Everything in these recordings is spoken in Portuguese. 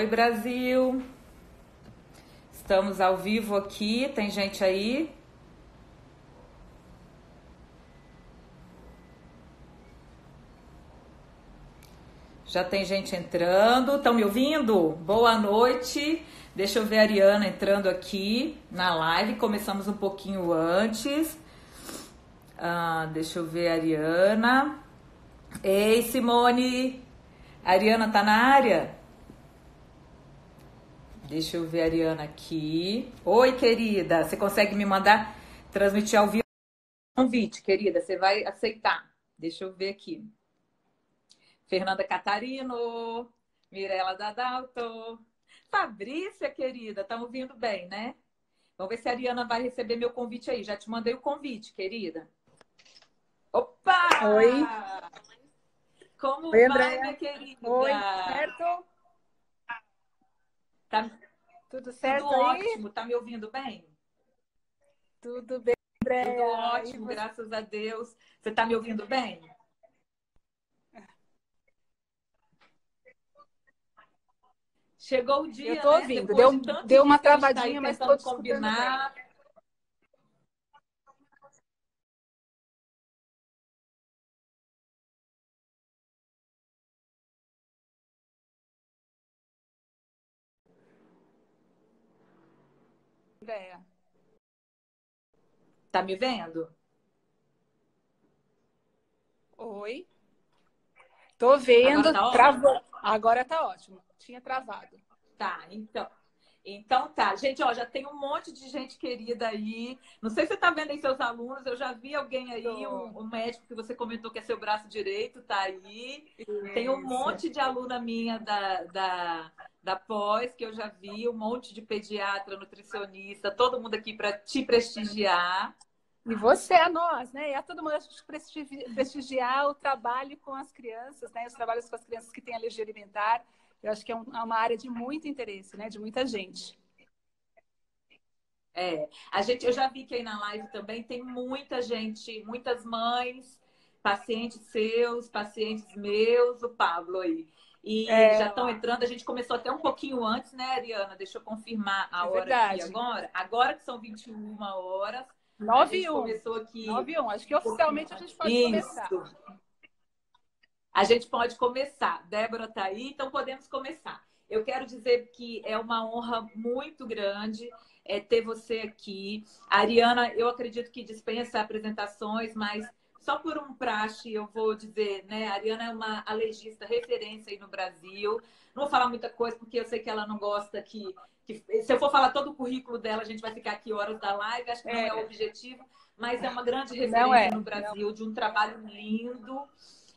Oi, Brasil. Estamos ao vivo aqui. Tem gente aí? Já tem gente entrando. Estão me ouvindo? Boa noite. Deixa eu ver a Ariana entrando aqui na live. Começamos um pouquinho antes. Ah, deixa eu ver a Ariana. Ei, Simone. A Ariana tá na área? Deixa eu ver a Ariana aqui. Oi, querida. Você consegue me mandar transmitir ao vivo convite, querida? Você vai aceitar. Deixa eu ver aqui. Fernanda Catarino, Mirela Dadalto, Fabrícia, querida, tá ouvindo bem, né? Vamos ver se a Ariana vai receber meu convite aí. Já te mandei o convite, querida. Opa! Oi. Como Oi, vai, Andréia. minha querida? Oi, certo? Tá Tudo certo tudo aí? ótimo. Tá me ouvindo bem? Tudo bem, Andréia. Tudo ótimo, você? graças a Deus. Você tá me ouvindo bem? Chegou o dia, Eu tô né? ouvindo. Depois Deu- deu uma tá travadinha, mas tô te Andréia. Tá me vendo? Oi. Tô vendo. Agora tá? Travou. Agora tá ótimo. Tinha travado. Tá, então. Então tá. Gente, ó, já tem um monte de gente querida aí. Não sei se você tá vendo aí seus alunos. Eu já vi alguém aí, um, um médico que você comentou que é seu braço direito, tá aí. Tem um Isso. monte de aluna minha da, da, da pós que eu já vi, um monte de pediatra, nutricionista, todo mundo aqui para te prestigiar. E você a nós, né? E a todo mundo a gente prestigi- prestigiar o trabalho com as crianças, né? Os trabalhos com as crianças que têm alergia alimentar. Eu acho que é um- é uma área de muito interesse, né? De muita gente. É, a gente, eu já vi que aí na live também tem muita gente, muitas mães, pacientes seus, pacientes meus, o Pablo aí. E É, já estão entrando, a gente começou até um pouquinho antes, né, Ariana? Deixa eu confirmar a É hora verdade. aqui agora. Agora que são 21 horas, a 9 e gente 1. começou aqui. 9 e 1. Acho que oficialmente a gente pode Isso. começar. A gente pode começar. Débora está aí, então podemos começar. Eu quero dizer que é uma honra muito grande é, ter você aqui. A Ariana, eu acredito que dispensa apresentações, mas só por um praxe eu vou dizer, né? A Ariana é uma alergista referência aí no Brasil. Não vou falar muita coisa, porque eu sei que ela não gosta que. que- se eu for falar todo o currículo dela, a gente vai ficar aqui horas da live. Acho que não é, É. o objetivo, mas é uma grande Não referência é, no Brasil, de um trabalho lindo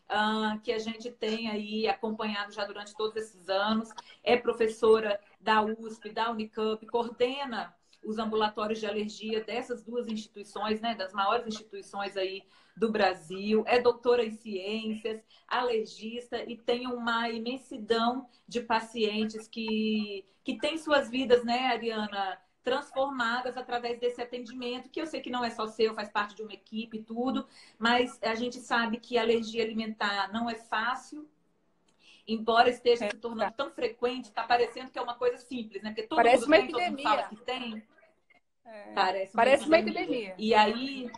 ah, que a gente tem aí acompanhado já durante todos esses anos. É professora da USP, da Unicamp, coordena os ambulatórios de alergia dessas duas instituições, né, das maiores instituições aí do Brasil, é doutora em ciências, alergista e tem uma imensidão de pacientes que, que têm suas vidas, né, Ariana, transformadas através desse atendimento, que eu sei que não é só seu, faz parte de uma equipe e tudo, mas a gente sabe que a alergia alimentar não é fácil, embora esteja se tornando tão frequente, está parecendo que é uma coisa simples, né? Porque todo Parece mundo uma tem, todo mundo epidemia. fala que tem. É. Parece, Parece uma epidemia. E aí,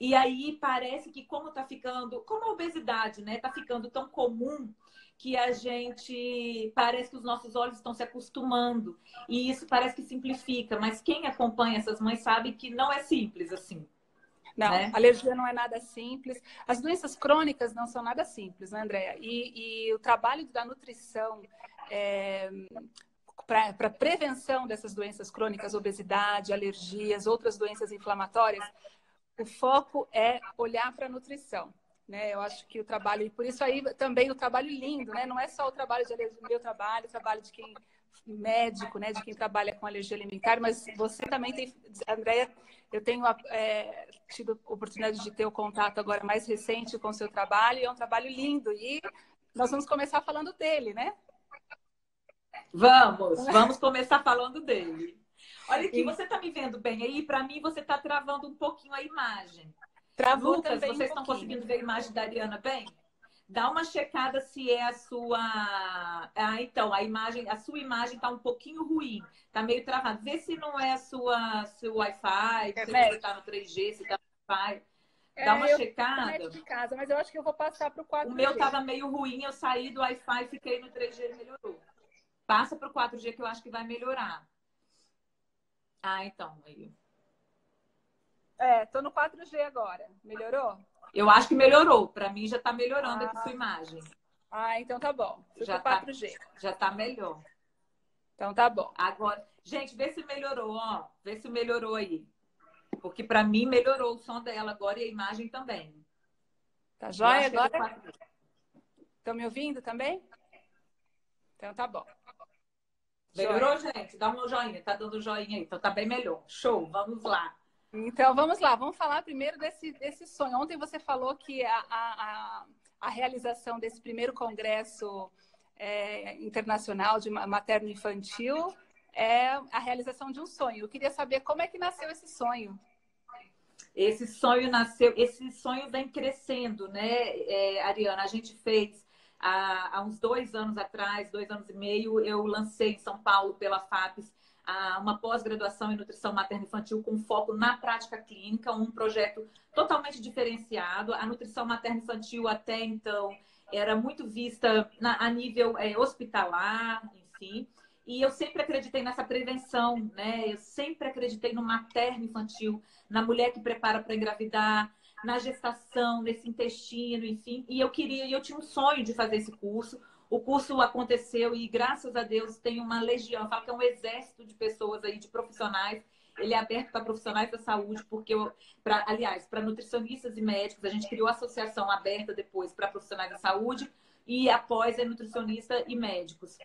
e aí parece que como tá ficando, como a obesidade, né, tá ficando tão comum que a gente parece que os nossos olhos estão se acostumando e isso parece que simplifica, mas quem acompanha essas mães sabe que não é simples assim. Não, né? alergia não é nada simples. As doenças crônicas não são nada simples, né, Andréia? E, e o trabalho da nutrição é, para prevenção dessas doenças crônicas, obesidade, alergias, outras doenças inflamatórias, o foco é olhar para a nutrição. Né? Eu acho que o trabalho, e por isso aí também o trabalho lindo, né? Não é só o trabalho de alergia, o meu trabalho, o trabalho de quem médico, né, de quem trabalha com alergia alimentar, mas você também tem, Andréia, eu tenho é, tido a oportunidade de ter o contato agora mais recente com o seu trabalho, e é um trabalho lindo, e nós vamos começar falando dele, né? Vamos, vamos começar falando dele. Olha aqui, você tá me vendo bem aí? Para mim, você tá travando um pouquinho a imagem. Travou Lucas, vocês um estão conseguindo ver a imagem da Ariana bem? Dá uma checada se é a sua. Ah, então, a imagem, a sua imagem está um pouquinho ruim, está meio travada. Vê se não é a sua seu Wi-Fi, é se você está no 3G, se está no Wi-Fi. É, Dá uma eu checada. De casa, mas eu acho que eu vou passar para o 4G. O meu estava meio ruim, eu saí do Wi-Fi, fiquei no 3G e melhorou. Passa para o 4G que eu acho que vai melhorar. Ah, então, aí. É, tô no 4G agora. Melhorou? Eu acho que melhorou. Para mim já está melhorando ah. a sua imagem. Ah, então tá bom. Fui já 4G. Tá, já tá melhor. Então tá bom. Agora, gente, vê se melhorou, ó. Vê se melhorou aí. Porque para mim melhorou o som dela agora e a imagem também. Tá joia agora? Estão me ouvindo também? Então tá bom. Melhorou, joia. gente? Dá um joinha. Tá dando joinha aí. Então tá bem melhor. Show. Vamos lá. Então, vamos lá, vamos falar primeiro desse, desse sonho. Ontem você falou que a, a, a realização desse primeiro congresso é, internacional de materno-infantil é a realização de um sonho. Eu queria saber como é que nasceu esse sonho. Esse sonho nasceu, esse sonho vem crescendo, né, é, Ariana? A gente fez há, há uns dois anos atrás, dois anos e meio, eu lancei em São Paulo pela FAPES uma pós-graduação em nutrição materno-infantil com foco na prática clínica, um projeto totalmente diferenciado. A nutrição materno-infantil até então era muito vista na, a nível é, hospitalar, enfim. E eu sempre acreditei nessa prevenção, né? Eu sempre acreditei no materno-infantil, na mulher que prepara para engravidar, na gestação, nesse intestino, enfim. E eu queria, eu tinha um sonho de fazer esse curso. O curso aconteceu e, graças a Deus, tem uma legião, eu falo que é um exército de pessoas aí, de profissionais. Ele é aberto para profissionais da saúde, porque, eu, pra, aliás, para nutricionistas e médicos, a gente criou a associação aberta depois para profissionais da saúde e após é nutricionista e médicos.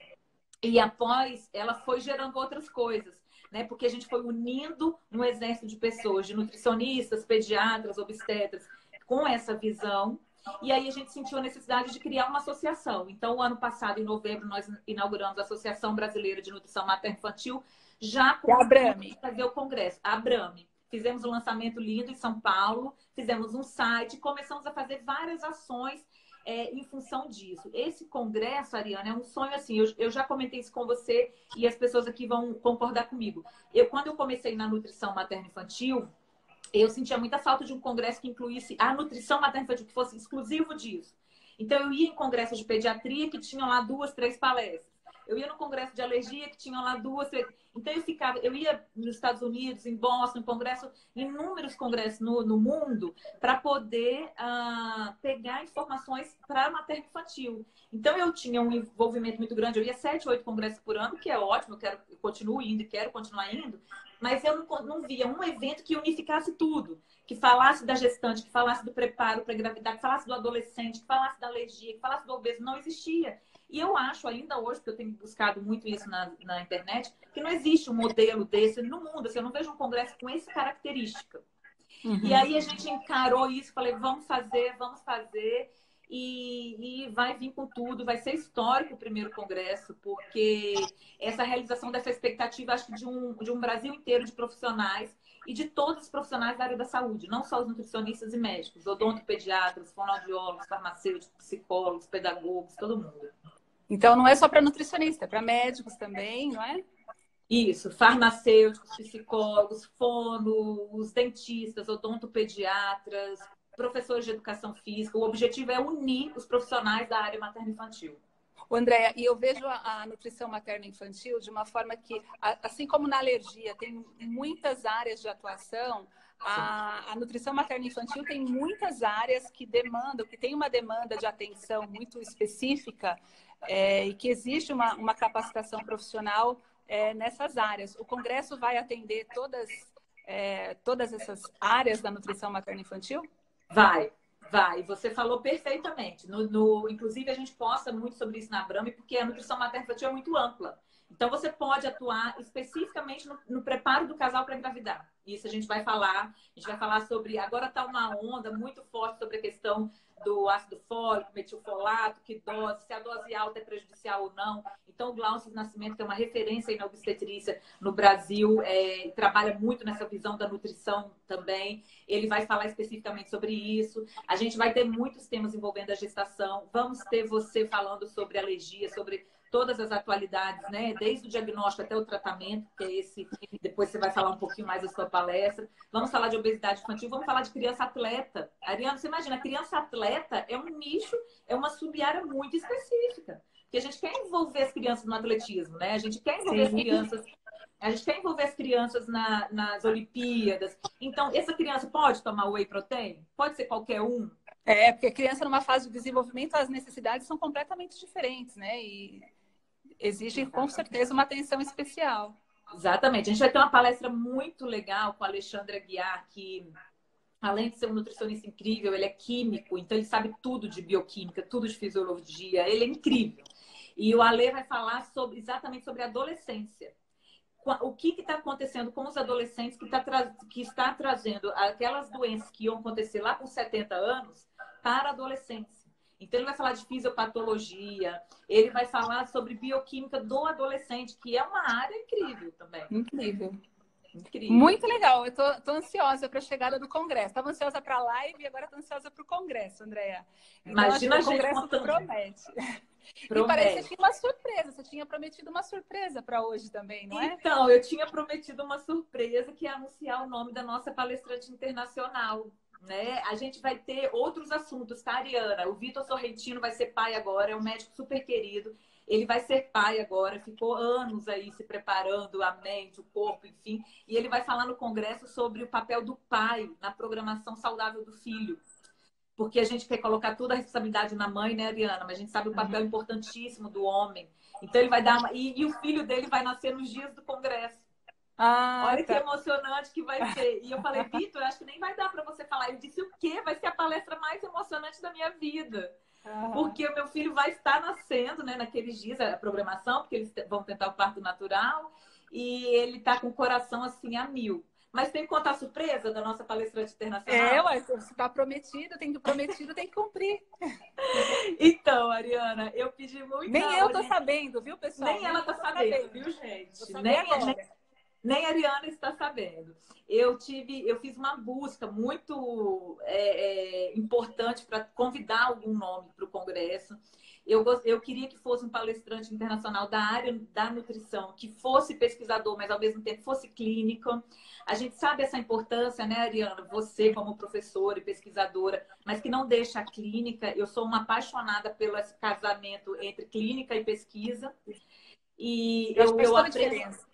E após, ela foi gerando outras coisas, né? Porque a gente foi unindo um exército de pessoas, de nutricionistas, pediatras, obstetras, com essa visão e aí a gente sentiu a necessidade de criar uma associação. Então, o ano passado, em novembro, nós inauguramos a Associação Brasileira de Nutrição Materno-Infantil, já com a fazer o congresso. A Abrame. Fizemos um lançamento lindo em São Paulo, fizemos um site, começamos a fazer várias ações é, em função disso. Esse congresso, Ariana, é um sonho assim. Eu, eu, já comentei isso com você e as pessoas aqui vão concordar comigo. Eu, quando eu comecei na nutrição materno-infantil, eu sentia muita falta de um congresso que incluísse a nutrição materno-infantil, que fosse exclusivo disso. Então, eu ia em congressos de pediatria que tinham lá duas, três palestras. Eu ia no congresso de alergia que tinham lá duas, três. Então, eu ficava, eu ia nos Estados Unidos, em Boston, em congresso, inúmeros congressos no, no mundo, para poder uh, pegar informações para materno-infantil. Então, eu tinha um envolvimento muito grande. Eu ia sete, oito congressos por ano, que é ótimo, eu, quero, eu continuo indo e quero continuar indo, mas eu não, não via um evento que unificasse tudo, que falasse da gestante, que falasse do preparo para engravidar, que falasse do adolescente, que falasse da alergia, que falasse do obeso, não existia. E eu acho ainda hoje, que eu tenho buscado muito isso na, na internet, que não existe um modelo desse no mundo. Assim, eu não vejo um congresso com essa característica. Uhum. E aí a gente encarou isso, falei, vamos fazer, vamos fazer. E, e, vai vir com tudo, vai ser histórico o primeiro congresso, porque essa realização dessa expectativa, acho que de um, de um Brasil inteiro de profissionais e de todos os profissionais da área da saúde, não só os nutricionistas e médicos, odontopediatras, fonoaudiólogos, farmacêuticos, psicólogos, pedagogos, todo mundo. Então não é só para nutricionista, é para médicos também, não é? Isso, farmacêuticos, psicólogos, fono, os dentistas, odontopediatras, professores de educação física. O objetivo é unir os profissionais da área materno-infantil. Andréia, e eu vejo a, a nutrição materno-infantil de uma forma que, assim como na alergia, tem muitas áreas de atuação, a, a, nutrição materno-infantil tem muitas áreas que demandam, que tem uma demanda de atenção muito específica é, e que existe uma, uma capacitação profissional é, nessas áreas. O Congresso vai atender todas, é, todas essas áreas da nutrição materno-infantil? Vai, vai. Você falou perfeitamente. No, no, inclusive, a gente posta muito sobre isso na Brame, porque a nutrição materno-infantil é muito ampla. Então, você pode atuar especificamente no, no preparo do casal para engravidar. Isso a gente vai falar. A gente vai falar sobre. Agora está uma onda muito forte sobre a questão do ácido fólico, metilfolato, que dose, se a dose alta é prejudicial ou não. Então, o Glaucio Nascimento, que é uma referência na obstetrícia no Brasil, é, trabalha muito nessa visão da nutrição também. Ele vai falar especificamente sobre isso. A gente vai ter muitos temas envolvendo a gestação. Vamos ter você falando sobre alergia, sobre todas as atualidades, né? Desde o diagnóstico até o tratamento, que é esse. Depois você vai falar um pouquinho mais da sua palestra. Vamos falar de obesidade infantil, vamos falar de criança atleta. Ariana, você imagina, criança atleta é um nicho, é uma sub-área muito específica. Porque a gente quer envolver as crianças no atletismo, né? A gente quer envolver Sim. as crianças. A gente quer envolver as crianças na, nas Olimpíadas. Então, essa criança pode tomar whey protein? Pode ser qualquer um? É, porque a criança numa fase de desenvolvimento, as necessidades são completamente diferentes, né? E exige com certeza uma atenção especial. Exatamente. A gente vai ter uma palestra muito legal com a Alexandre Aguiar, que além de ser um nutricionista incrível, ele é químico, então ele sabe tudo de bioquímica, tudo de fisiologia, ele é incrível. E o Ale vai falar sobre, exatamente sobre a adolescência. O que está acontecendo com os adolescentes que, tá que está trazendo aquelas doenças que iam acontecer lá com 70 anos para a adolescência. Então, ele vai falar de fisiopatologia, ele vai falar sobre bioquímica do adolescente, que é uma área incrível também. Incrível. Incrível. Muito legal. Eu tô, tô ansiosa para a chegada do Congresso. Estava ansiosa para a live e agora estou ansiosa para o Congresso, Andréa. Então, Imagina a gente o Congresso promete. promete. E parece que tinha uma surpresa. Você tinha prometido uma surpresa para hoje também, não é? Então, eu tinha prometido uma surpresa que é anunciar o nome da nossa palestrante internacional. Né? A gente vai ter outros assuntos, tá, Ariana? O Vitor Sorrentino vai ser pai agora, é um médico super querido. Ele vai ser pai agora, ficou anos aí se preparando, a mente, o corpo, enfim. E ele vai falar no congresso sobre o papel do pai na programação saudável do filho. Porque a gente quer colocar toda a responsabilidade na mãe, né, Ariana? Mas a gente sabe o papel uhum. importantíssimo do homem. Então ele vai dar uma... e, e o filho dele vai nascer nos dias do congresso. Ah, Olha tá. que emocionante que vai ser. E eu falei, Vitor, acho que nem vai dar para você falar. Ele disse o quê? Vai ser a palestra mais emocionante da minha vida. Uhum. Porque o meu filho vai estar nascendo, né, naqueles dias, a programação, porque eles vão tentar o parto natural, e ele tá com o coração assim a mil. Mas tem que contar a surpresa da nossa palestrante internacional? É, ué, se está prometido, tem que prometido, tem que cumprir. Então, Ariana, eu pedi muito. Nem eu tô sabendo, viu, pessoal? Nem, Nem ela tá sabendo, sabendo, viu, gente? Nem, nem, a Ariana está sabendo. Eu tive, eu fiz uma busca muito é, é, importante para convidar algum nome para o congresso. Eu, eu queria que fosse um palestrante internacional da área da nutrição, que fosse pesquisador, mas ao mesmo tempo fosse clínico. A gente sabe essa importância, né, Ariana? Você como professora e pesquisadora, mas que não deixa a clínica. Eu sou uma apaixonada pelo casamento entre clínica e pesquisa. E eu, eu, eu aprendo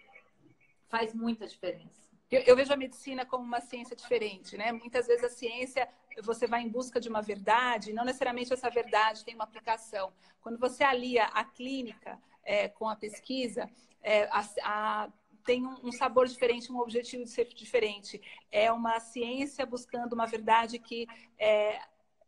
faz muita diferença. Eu, eu, vejo a medicina como uma ciência diferente, né? Muitas vezes a ciência você vai em busca de uma verdade, não necessariamente essa verdade tem uma aplicação. Quando você alia a clínica é, com a pesquisa, é, a, a, tem um, um, sabor diferente, um objetivo de ser diferente. É uma ciência buscando uma verdade que é,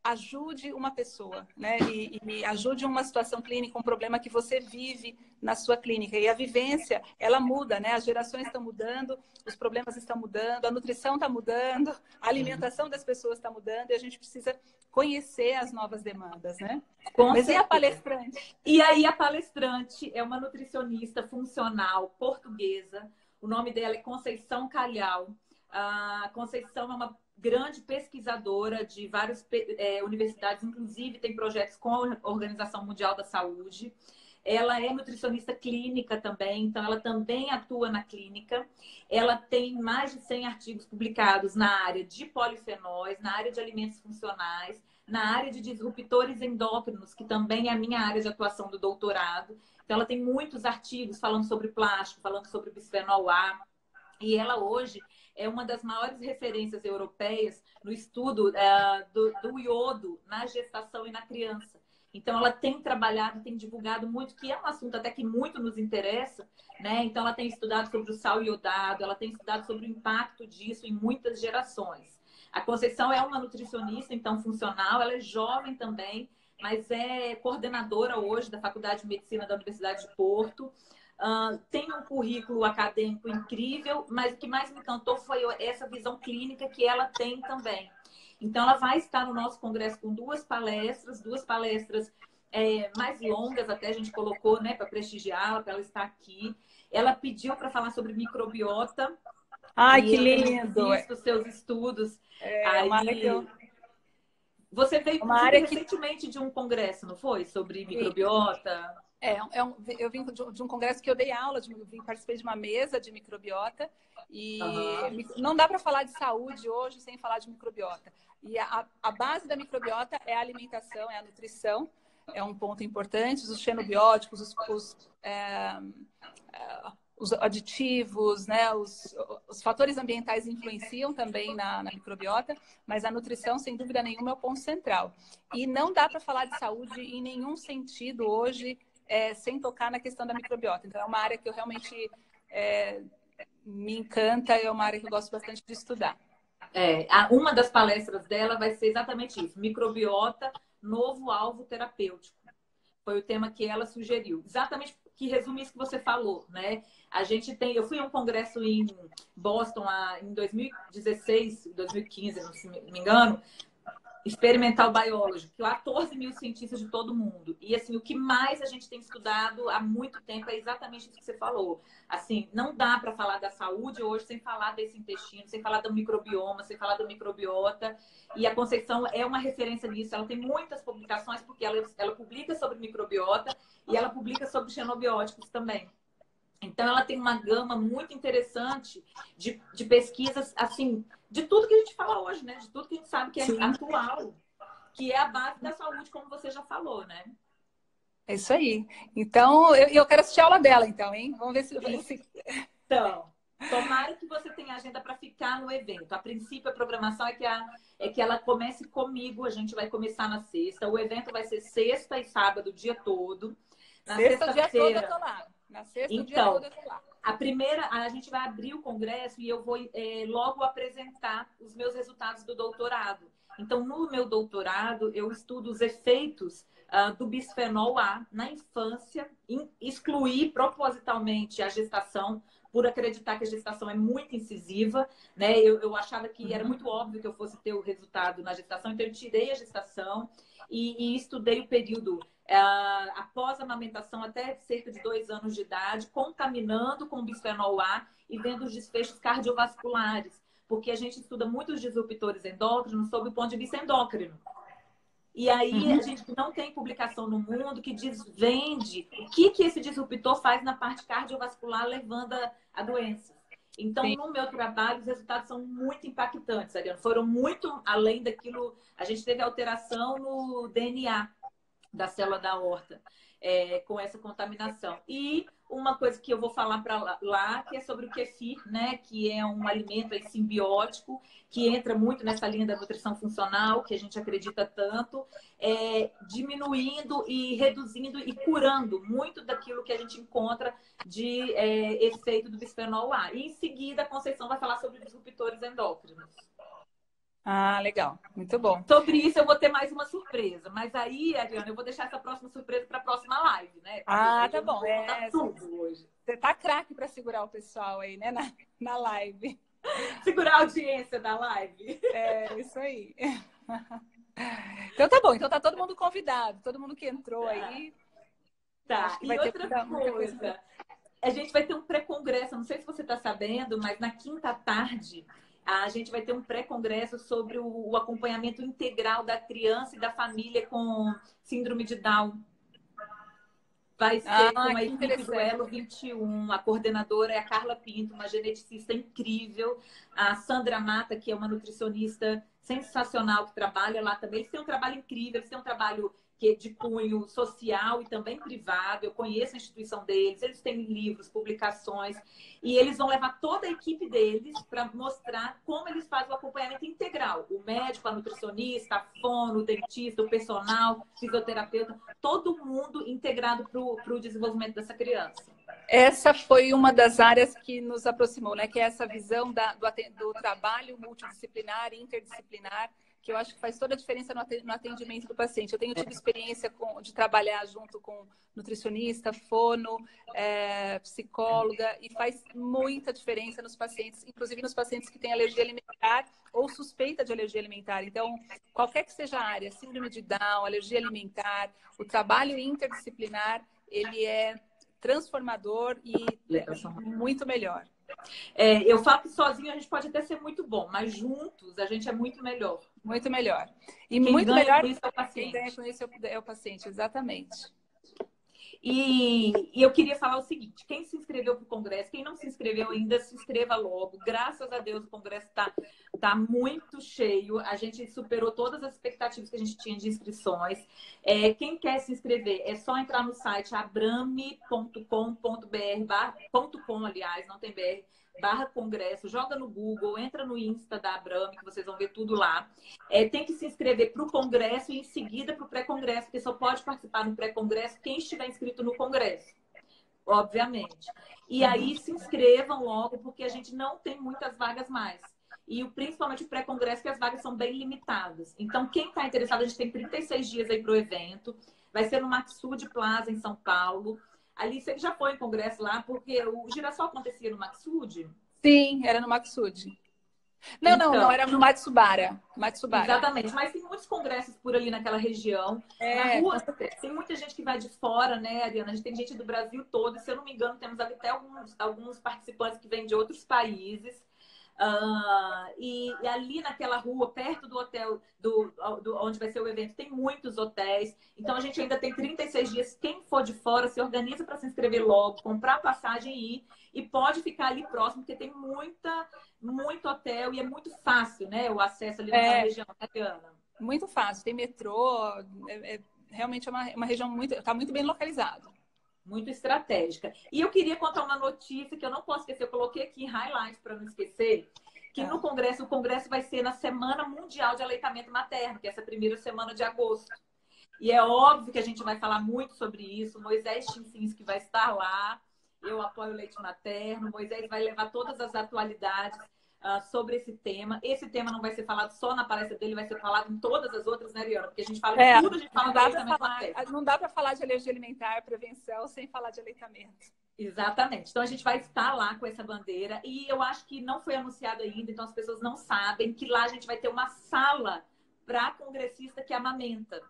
ajude uma pessoa, né? E, e, ajude uma situação clínica, um problema que você vive na sua clínica. E a vivência, ela muda, né? As gerações estão mudando, os problemas estão mudando, a nutrição está mudando, a alimentação das pessoas está mudando e a gente precisa conhecer as novas demandas, né? Com Mas certeza. e a palestrante? E aí a palestrante é uma nutricionista funcional portuguesa. O nome dela é Conceição Calhau. A Conceição é uma grande pesquisadora de várias é, universidades, inclusive tem projetos com a Organização Mundial da Saúde. Ela é nutricionista clínica também, então ela também atua na clínica. Ela tem mais de 100 artigos publicados na área de polifenóis, na área de alimentos funcionais, na área de disruptores endócrinos, que também é a minha área de atuação do doutorado. Então ela tem muitos artigos falando sobre plástico, falando sobre bisfenol A. E ela hoje é uma das maiores referências europeias no estudo uh, do, do iodo na gestação e na criança. Então, ela tem trabalhado, tem divulgado muito, que é um assunto até que muito nos interessa, né? Então, ela tem estudado sobre o sal iodado, ela tem estudado sobre o impacto disso em muitas gerações. A Conceição é uma nutricionista, então, funcional, ela é jovem também, mas é coordenadora hoje da Faculdade de Medicina da Universidade de Porto. Uh, tem um currículo acadêmico incrível, mas o que mais me encantou foi essa visão clínica que ela tem também. Então, ela vai estar no nosso congresso com duas palestras, duas palestras é, mais longas, até a gente colocou, né, para prestigiá-la, para ela estar aqui. Ela pediu para falar sobre microbiota. Ai, que lindo! Visto seus estudos. É, Aí, eu... Você veio uma área recentemente que... de um congresso, não foi? Sobre microbiota. É, é um, eu vim de um congresso que eu dei aula, de, eu vim, participei de uma mesa de microbiota e uhum. não dá para falar de saúde hoje sem falar de microbiota. E a, a base da microbiota é a alimentação, é a nutrição, é um ponto importante. Os xenobióticos, os, os, é, é, os aditivos, né, os, os, fatores ambientais influenciam também na, na, microbiota, mas a nutrição, sem dúvida nenhuma, é o ponto central. E não dá para falar de saúde em nenhum sentido hoje é, sem tocar na questão da microbiota. Então, é uma área que eu realmente é, me encanta, é uma área que eu gosto bastante de estudar. É, uma das palestras dela vai ser exatamente isso: microbiota, novo alvo terapêutico. Foi o tema que ela sugeriu. Exatamente que resume isso que você falou, né? A gente tem, eu fui a um congresso em Boston em 2016, 2015, se não me engano, Experimental Biology, que 14 mil cientistas de todo mundo. E, assim, o que mais a gente tem estudado há muito tempo é exatamente isso que você falou. Assim, não dá para falar da saúde hoje sem falar desse intestino, sem falar do microbioma, sem falar do microbiota. E a Conceição é uma referência nisso. Ela tem muitas publicações, porque ela, ela publica sobre microbiota e ela publica sobre xenobióticos também. Então, ela tem uma gama muito interessante de, de pesquisas, assim, de tudo que a gente fala hoje, né? De tudo que a gente sabe que é Sim. atual, que é a base da saúde, como você já falou, né? É isso aí. Então, eu, eu quero assistir a aula dela, então, hein? Vamos ver se. Então, tomara que você tenha agenda para ficar no evento. A princípio, a programação é que, a, é que ela comece comigo. A gente vai começar na sexta. O evento vai ser sexta e sábado, o dia todo. Na sexta, dia todo eu tô lá. Na sexta, então, dia todo eu tô lá. A primeira, a gente vai abrir o congresso e eu vou é, logo apresentar os meus resultados do doutorado. Então, no meu doutorado, eu estudo os efeitos uh, do bisfenol A na infância, in, excluir propositalmente a gestação, por acreditar que a gestação é muito incisiva, né? Eu, eu achava que era uhum. muito óbvio que eu fosse ter o resultado na gestação, então eu tirei a gestação e, e estudei o período após a amamentação até cerca de dois anos de idade, contaminando com bisfenol A e vendo os desfechos cardiovasculares, porque a gente estuda muitos disruptores endócrinos sob o ponto de vista endócrino. E aí uhum. a gente não tem publicação no mundo que desvende o que, que esse disruptor faz na parte cardiovascular levando a, a doença. Então, Sim. no meu trabalho, os resultados são muito impactantes, Ariana. Foram muito além daquilo. A gente teve alteração no DNA da célula da horta é, com essa contaminação. E uma coisa que eu vou falar para lá, que é sobre o kefir, né? Que é um alimento aí, simbiótico, que entra muito nessa linha da nutrição funcional, que a gente acredita tanto, é, diminuindo e reduzindo e curando muito daquilo que a gente encontra de é, efeito do bisfenol A. E em seguida, a Conceição vai falar sobre disruptores endócrinos. Ah, legal. Muito bom. Sobre isso eu vou ter mais uma surpresa. Mas aí, Adriana, eu vou deixar essa próxima surpresa para a próxima live, né? Porque ah, tá bom. É, tudo hoje. Você tá craque para segurar o pessoal aí, né? Na, na live. Segurar a audiência da live. É, isso aí. Então tá bom. Então tá todo mundo convidado. Todo mundo que entrou aí. Tá. E outra ter, coisa. coisa. A gente vai ter um pré-congresso. Não sei se você está sabendo, mas na quinta tarde a gente vai ter um pré-congresso sobre o, acompanhamento integral da criança e da família com síndrome de Down. Vai ser ah, com a equipe do Elo 21. A coordenadora é a Carla Pinto, uma geneticista incrível. A Sandra Mata, que é uma nutricionista sensacional que trabalha lá também. Eles têm um trabalho incrível, eles têm um trabalho que de cunho social e também privado. Eu conheço a instituição deles, eles têm livros, publicações, e eles vão levar toda a equipe deles para mostrar como eles fazem o acompanhamento integral. O médico, a nutricionista, a fono, o dentista, o personal, fisioterapeuta, todo mundo integrado para o desenvolvimento dessa criança. Essa foi uma das áreas que nos aproximou, né? Que é essa visão da, do, do trabalho multidisciplinar interdisciplinar que eu acho que faz toda a diferença no atendimento do paciente. Eu tenho tido experiência com, de trabalhar junto com nutricionista, fono, é, psicóloga, e faz muita diferença nos pacientes, inclusive nos pacientes que têm alergia alimentar ou suspeita de alergia alimentar. Então, qualquer que seja a área, síndrome de Down, alergia alimentar, o trabalho interdisciplinar, ele é transformador e muito melhor. É, eu falo que sozinho a gente pode até ser muito bom, mas juntos a gente é muito melhor. Muito melhor. E Quem muito melhor com isso é o paciente. Quem ganha com isso é o paciente, exatamente. E, e, eu queria falar o seguinte: quem se inscreveu para o Congresso, quem não se inscreveu ainda, se inscreva logo. Graças a Deus, o Congresso está tá muito cheio. A gente superou todas as expectativas que a gente tinha de inscrições. É, quem quer se inscrever, é só entrar no site abrame.com.br, aliás, não tem BR barra congresso, joga no Google, entra no Insta da Abrame, que vocês vão ver tudo lá. É, tem que se inscrever para o congresso e em seguida para o pré-congresso, porque só pode participar no pré-congresso quem estiver inscrito no congresso, obviamente. E aí se inscrevam logo, porque a gente não tem muitas vagas mais. E principalmente o pré-congresso, que as vagas são bem limitadas. Então, quem está interessado, a gente tem 36 dias aí para o evento. Vai ser no Maxud Plaza, em São Paulo. Ali você já foi em congresso lá, porque o girassol acontecia no Maxud? Sim, era no Maxud. Não, então, não, não, era no Matsubara. Matsubara. Exatamente, mas tem muitos congressos por ali naquela região. É, Na rua, tem muita gente que vai de fora, né, Ariana? A gente tem gente do Brasil todo, se eu não me engano, temos até alguns, alguns participantes que vêm de outros países. Uh, e, e, ali naquela rua, perto do hotel do, do, onde vai ser o evento, tem muitos hotéis. Então a gente ainda tem 36 dias. Quem for de fora, se organiza para se inscrever logo, comprar passagem e ir. E pode ficar ali próximo, porque tem muita, muito hotel e é muito fácil, né? O acesso ali naquela é, região, né, Muito fácil. Tem metrô, é, é realmente é uma, uma região muito. está muito bem localizado muito estratégica. E eu queria contar uma notícia que eu não posso esquecer, eu coloquei aqui em highlights para não esquecer, que é. no Congresso, o Congresso vai ser na Semana Mundial de Aleitamento Materno, que é essa primeira semana de agosto. E é óbvio que a gente vai falar muito sobre isso. Moisés que vai estar lá. Eu apoio o leite materno. Moisés vai levar todas as atualidades uh, sobre esse tema. Esse tema não vai ser falado só na palestra dele, vai ser falado em todas as outras, né, Ariana? Porque a gente fala é, tudo, a gente fala não dá falar, Não dá para falar de alergia alimentar, prevenção, sem falar de aleitamento. Exatamente. Então a gente vai estar lá com essa bandeira e eu acho que não foi anunciado ainda, então as pessoas não sabem que lá a gente vai ter uma sala para congressista que amamenta.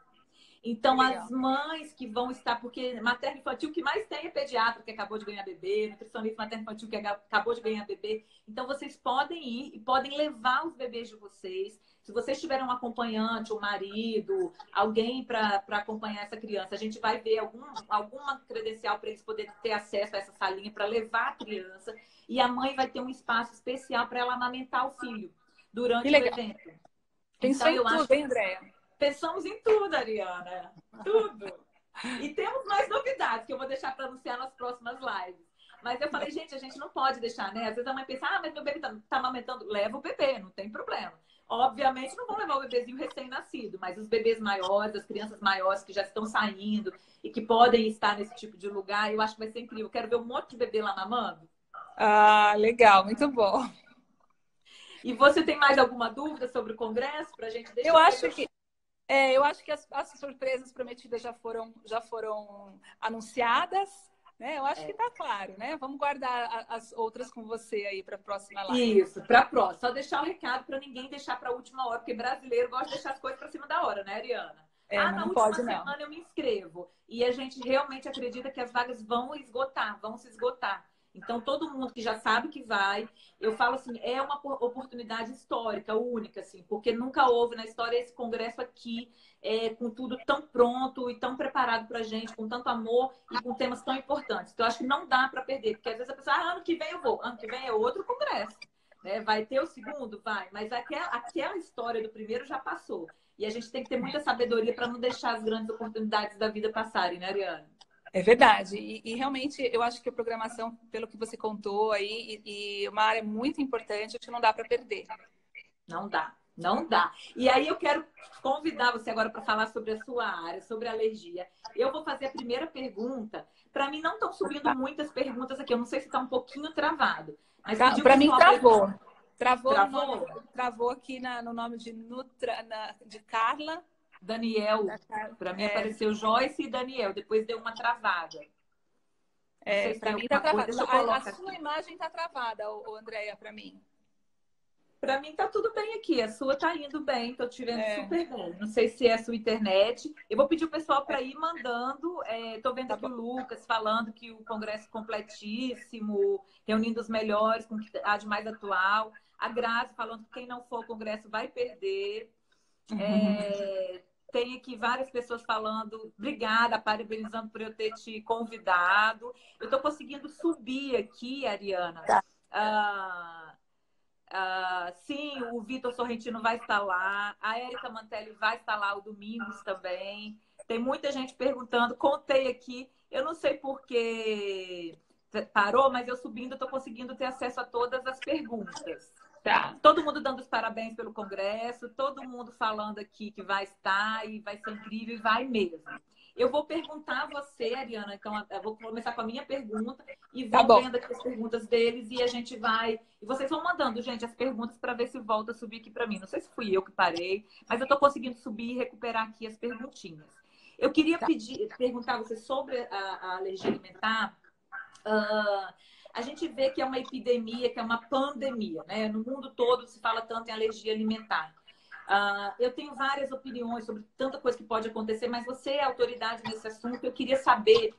Então, as mães que vão estar, porque materno infantil que mais tem é pediatra que acabou de ganhar bebê, nutricionista materno infantil que acabou de ganhar bebê. Então, vocês podem ir e podem levar os bebês de vocês. Se vocês tiverem um acompanhante, um marido, alguém para acompanhar essa criança, a gente vai ver algum, alguma credencial para eles poderem ter acesso a essa salinha para levar a criança. E a mãe vai ter um espaço especial para ela amamentar o filho durante o evento. Pensou então, em tudo, hein, Andréia? Pensamos em tudo, Ariana. Tudo. E temos mais novidades que eu vou deixar para anunciar nas próximas lives. Mas eu falei, gente, a gente não pode deixar, né? Às vezes a mãe pensa, ah, mas meu bebê tá, tá amamentando. Leva o bebê, não tem problema. Obviamente não vão levar o bebezinho recém-nascido, mas os bebês maiores, as crianças maiores que já estão saindo e que podem estar nesse tipo de lugar, eu acho que vai ser incrível. Eu quero ver um monte de bebê lá mamando. Ah, legal, muito bom. E você tem mais alguma dúvida sobre o congresso para a gente deixar? Eu acho que é, eu acho que as, as, surpresas prometidas já foram, já foram anunciadas. Né? Eu acho é. que está claro, né? Vamos guardar as outras com você aí para a próxima live. Isso, para a próxima. Só deixar o recado para ninguém deixar para a última hora, porque brasileiro gosta de deixar as coisas para cima da hora, né, Ariana? É, ah, na última pode, semana não. eu me inscrevo. E a gente realmente acredita que as vagas vão esgotar, vão se esgotar. Então, todo mundo que já sabe que vai, eu falo assim, é uma oportunidade histórica, única, assim, porque nunca houve na história esse congresso aqui, é, com tudo tão pronto e tão preparado para gente, com tanto amor e com temas tão importantes. Então, acho que não dá para perder, porque às vezes a pessoa, ah, ano que vem eu vou, ano que vem é outro congresso. Né? Vai ter o segundo? Vai, mas aquela, aquela história do primeiro já passou. E a gente tem que ter muita sabedoria para não deixar as grandes oportunidades da vida passarem, né, Ariane? É verdade. E, e, realmente eu acho que a programação, pelo que você contou aí, e, e uma área muito importante, acho que não dá para perder. Não dá, não dá. E aí eu quero convidar você agora para falar sobre a sua área, sobre a alergia. Eu vou fazer a primeira pergunta. Para mim não estão subindo muitas perguntas aqui. Eu não sei se está um pouquinho travado. Mas para mim travou. Travou, travou? Nome, travou aqui na, no nome de, Nutra, na, de Carla. Daniel. Para mim é. apareceu Joyce e Daniel. Depois deu uma travada. É, para mim tá travada. A, a, sua imagem tá travada, o, Andréia, para mim. Para mim tá tudo bem aqui. A sua tá indo bem, tô te vendo é. super bem. Não sei se é a sua internet. Eu vou pedir o pessoal para ir mandando. É, tô vendo tá aqui bom. o Lucas falando que o congresso completíssimo, reunindo os melhores com o que há de mais atual. A Grazi falando que quem não for ao congresso vai perder. Uhum. É, tem aqui várias pessoas falando, obrigada, parabenizando por eu ter te convidado. Eu estou conseguindo subir aqui, Ariana. Tá. Ah, Uh, sim, o Vitor Sorrentino vai estar lá, a Érica Mantelli vai estar lá o Domingos também. Tem muita gente perguntando, contei aqui, eu não sei por que parou, mas eu subindo estou conseguindo ter acesso a todas as perguntas. Tá. Todo mundo dando os parabéns pelo congresso, todo mundo falando aqui que vai estar e vai ser incrível e vai mesmo. Eu vou perguntar a você, Ariana, então eu vou começar com a minha pergunta e vou tá vendo aqui as perguntas deles e a gente vai. E vocês vão mandando, gente, as perguntas para ver se volta a subir aqui para mim. Não sei se fui eu que parei, mas eu estou conseguindo subir e recuperar aqui as perguntinhas. Eu queria tá. pedir, perguntar a você sobre a, a alergia alimentar. Uh, a gente vê que é uma epidemia, que é uma pandemia, né? No mundo todo se fala tanto em alergia alimentar. Uh, eu tenho várias opiniões sobre tanta coisa que pode acontecer, mas você é autoridade nesse assunto. Eu queria saber,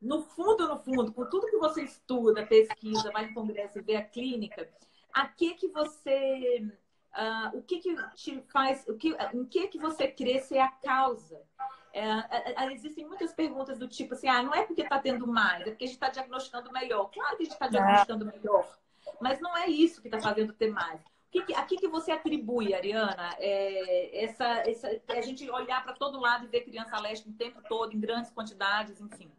no fundo, no fundo, com tudo que você estuda, pesquisa, vai no congresso e vê a clínica, a que que você, uh, o que que te faz, o que, em que que você crê ser a causa? É, existem muitas perguntas do tipo assim, ah, não é porque está tendo mais, é porque a gente está diagnosticando melhor. Claro que a gente está diagnosticando melhor, mas não é isso que está fazendo ter mais que, que, a que, que você atribui, Ariana, é, essa, essa, a gente olhar para todo lado e ver criança alérgica o tempo todo, em grandes quantidades, enfim?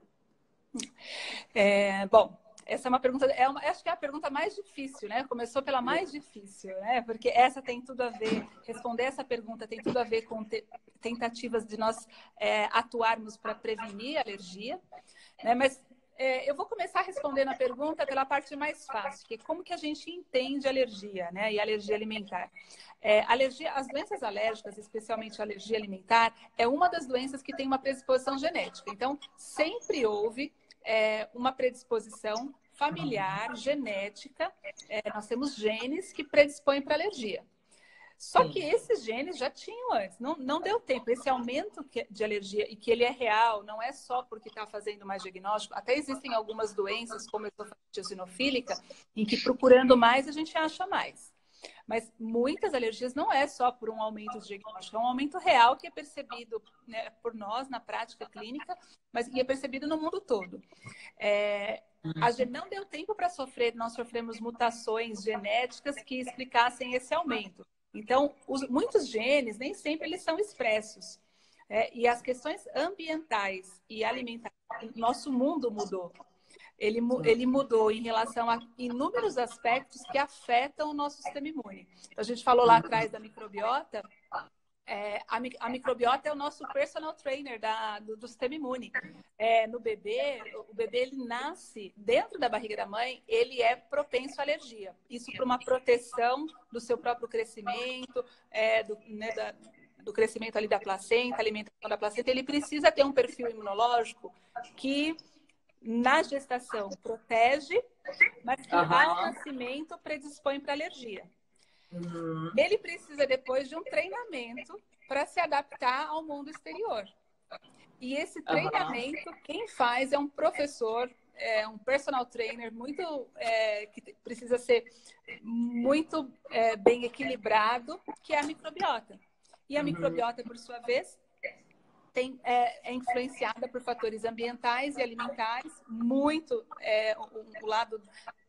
É, bom, essa é uma pergunta, é uma, acho que é a pergunta mais difícil, né? Começou pela mais difícil, né? Porque essa tem tudo a ver, responder essa pergunta tem tudo a ver com te, tentativas de nós é, atuarmos para prevenir a alergia, né? Mas é, eu vou começar respondendo a pergunta pela parte mais fácil, que é como que a gente entende alergia, né? E alergia alimentar. É, alergia, as doenças alérgicas, especialmente alergia alimentar, é uma das doenças que tem uma predisposição genética. Então, sempre houve é, uma predisposição familiar, genética. É, nós temos genes que predispõem para alergia. Só que esses genes já tinham antes, não, não deu tempo. Esse aumento de alergia, e que ele é real, não é só porque está fazendo mais diagnóstico, até existem algumas doenças, como a esofagite eosinofílica, em que procurando mais a gente acha mais. Mas muitas alergias não é só por um aumento de diagnóstico, é um aumento real que é percebido né, por nós na prática clínica, mas que é percebido no mundo todo. É, a gente não deu tempo para sofrer, nós sofremos mutações genéticas que explicassem esse aumento. Então, os, muitos genes nem sempre eles são expressos. É, e as questões ambientais e alimentares, nosso mundo mudou. Ele, ele mudou em relação a inúmeros aspectos que afetam o nosso sistema imune. Então, a gente falou lá atrás da microbiota, é, a, a, microbiota é o nosso personal trainer da, do, do sistema imune. É, no bebê, o bebê ele nasce dentro da barriga da mãe, ele é propenso à alergia. Isso para uma proteção do seu próprio crescimento, é, do, né, da, do crescimento ali da placenta, alimentação da placenta. Ele precisa ter um perfil imunológico que na gestação protege, mas que uhum. ao nascimento predispõe para alergia. Uhum. Ele precisa depois de um treinamento para se adaptar ao mundo exterior. E esse treinamento, uhum. quem faz é um professor, é um personal trainer muito é, que precisa ser muito é, bem equilibrado, que é a microbiota. E a uhum. microbiota, por sua vez, tem, é, é, influenciada por fatores ambientais e alimentares, muito é, o, o, lado,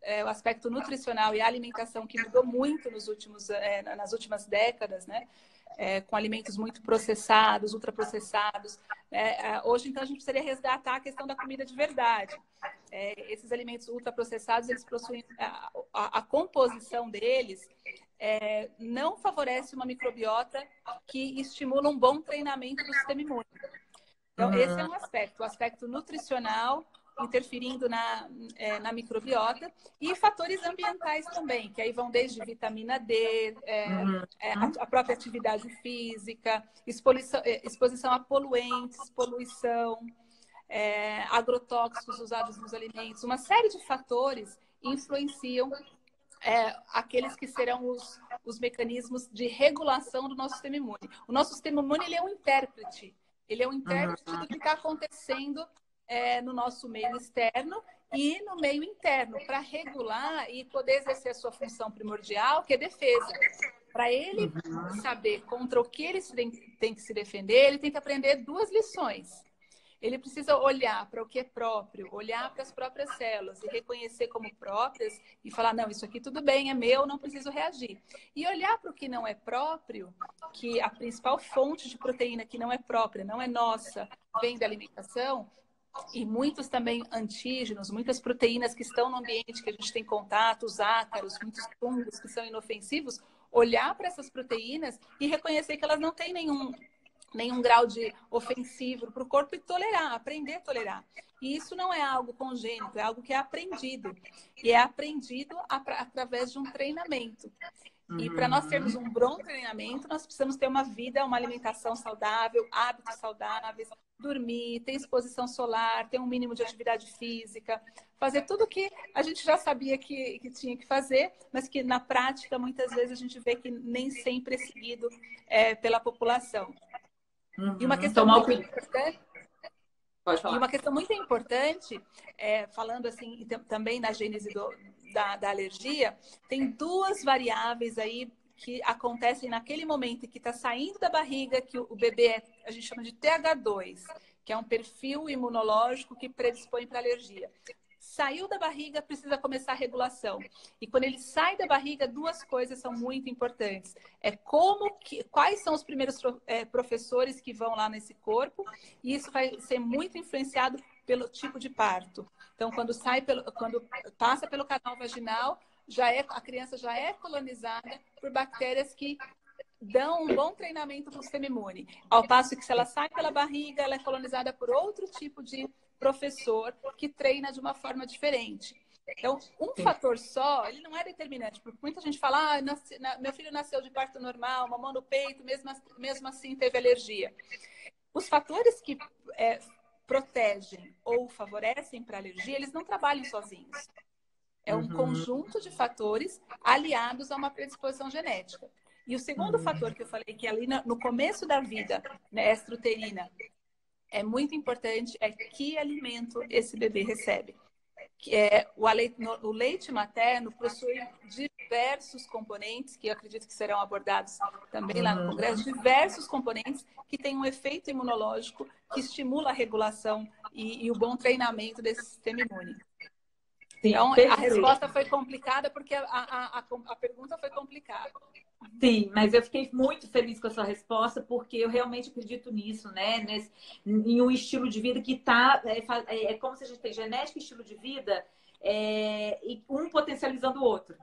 é, o aspecto nutricional e a alimentação que mudou muito nos últimos, é, nas últimas décadas, né? É, com alimentos muito processados, ultraprocessados. É, hoje, então, a gente precisaria resgatar a questão da comida de verdade. esses alimentos ultraprocessados, eles possuem a, a, a composição deles é, não favorece uma microbiota que estimula um bom treinamento do sistema imune. Então, uhum. esse é um aspecto, o aspecto nutricional, interferindo na, é, na microbiota, e fatores ambientais também, que aí vão desde vitamina D, é, uhum. é, a, a, própria atividade física, exposição, é, exposição a poluentes, poluição, é, agrotóxicos usados nos alimentos, uma série de fatores influenciam é, aqueles que serão os, os mecanismos de regulação do nosso sistema imune. O nosso sistema imune ele é um intérprete, ele é um intérprete do que está acontecendo é, no nosso meio externo e no meio interno, para regular e poder exercer a sua função primordial, que é defesa. Para ele saber contra o que ele tem, tem que se defender, ele tem que aprender duas lições ele precisa olhar para o que é próprio, olhar para as próprias células e reconhecer como próprias e falar: não, isso aqui tudo bem, é meu, não preciso reagir. E olhar para o que não é próprio, que a principal fonte de proteína que não é própria, não é nossa, vem da alimentação, e muitos também antígenos, muitas proteínas que estão no ambiente que a gente tem contato, os ácaros, muitos fungos que são inofensivos, olhar para essas proteínas e reconhecer que elas não têm nenhum nenhum grau de ofensivo para o corpo e tolerar, aprender a tolerar. E isso não é algo congênito, é algo que é aprendido. E é aprendido através de um treinamento. E para nós termos um bom treinamento, nós precisamos ter uma vida, uma alimentação saudável, hábitos saudáveis, dormir, ter exposição solar, ter um mínimo de atividade física, fazer tudo que a gente já sabia que, que tinha que fazer, mas que na prática muitas vezes a gente vê que nem sempre é seguido é, pela população. Uhum. E uma questão muito importante. Pode falar. E uma questão muito importante, é, falando assim também na gênese do, da, da alergia, tem duas variáveis aí que acontecem naquele momento que está saindo da barriga, que o bebê é, a gente chama de TH2, que é um perfil imunológico que predispõe para alergia saiu da barriga, precisa começar a regulação. E quando ele sai da barriga, duas coisas são muito importantes. É como que, quais são os primeiros é, professores que vão lá nesse corpo, e isso vai ser muito influenciado pelo tipo de parto. Então, quando sai pelo, quando passa pelo canal vaginal, já é a criança já é colonizada por bactérias que dão um bom treinamento para o sistema imune. Ao passo que se ela sai pela barriga, ela é colonizada por outro tipo de professor que treina de uma forma diferente. Então, um Sim. fator só, ele não é determinante, porque muita gente fala, ah, nasci, na, meu filho nasceu de parto normal, mamou no peito, mesmo, mesmo assim teve alergia. Os fatores que é, protegem ou favorecem para alergia, eles não trabalham sozinhos. É um uhum. conjunto de fatores aliados a uma predisposição genética. E o segundo uhum. fator que eu falei, que ali no começo da vida né, extrauterina, é muito importante é que alimento esse bebê recebe. Que é, o, leite, o leite materno possui diversos componentes, que eu acredito que serão abordados também lá no uhum. Congresso, diversos componentes que têm um efeito imunológico que estimula a regulação e, e o bom treinamento desse sistema imune. Sim, então, perfeito. a resposta foi complicada porque a, a, a, a pergunta foi complicada. Sim, mas eu fiquei muito feliz com a sua resposta, porque eu realmente acredito nisso, né? Nesse, em um estilo de vida que tá. É, é, é como se a gente tem genética e estilo de vida, é, e um potencializando o outro.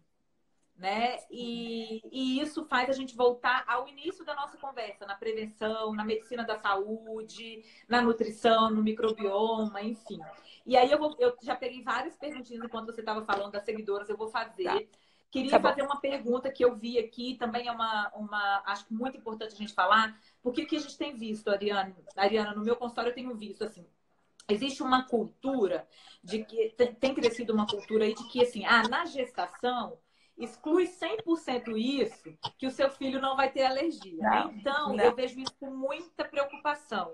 Né? E, e, isso faz a gente voltar ao início da nossa conversa, na prevenção, na medicina da saúde, na nutrição, no microbioma, enfim. E aí eu, vou, eu já peguei várias perguntinhas enquanto você estava falando das seguidoras, eu vou fazer. Tá. Queria tá fazer uma pergunta que eu vi aqui, também é uma, uma, acho que muito importante a gente falar, porque o que a gente tem visto, Ariana, Ariana, no meu consultório eu tenho visto assim, existe uma cultura de que tem crescido uma cultura aí de que assim, ah, na gestação exclui 100% isso, que o seu filho não vai ter alergia. Não, então, não. eu vejo isso com muita preocupação.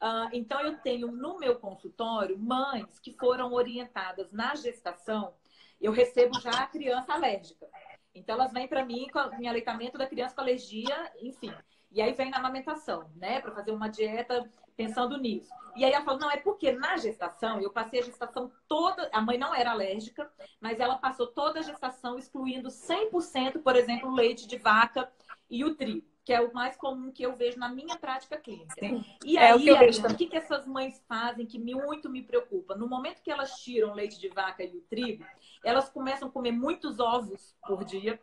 Uh, então, eu tenho no meu consultório mães que foram orientadas na gestação eu recebo já a criança alérgica. Então, elas vêm para mim com o aleitamento da criança com alergia, enfim. E aí vem na amamentação, né? Para fazer uma dieta pensando nisso. E aí ela falou, não, é porque na gestação, eu passei a gestação toda, a mãe não era alérgica, mas ela passou toda a gestação excluindo 100%, por exemplo, o leite de vaca e o trigo que é o mais comum que eu vejo na minha prática clínica. Sim. E é aí, o que, o que, que essas mães fazem que muito me preocupa? No momento que elas tiram o leite de vaca e o trigo, elas começam a comer muitos ovos por dia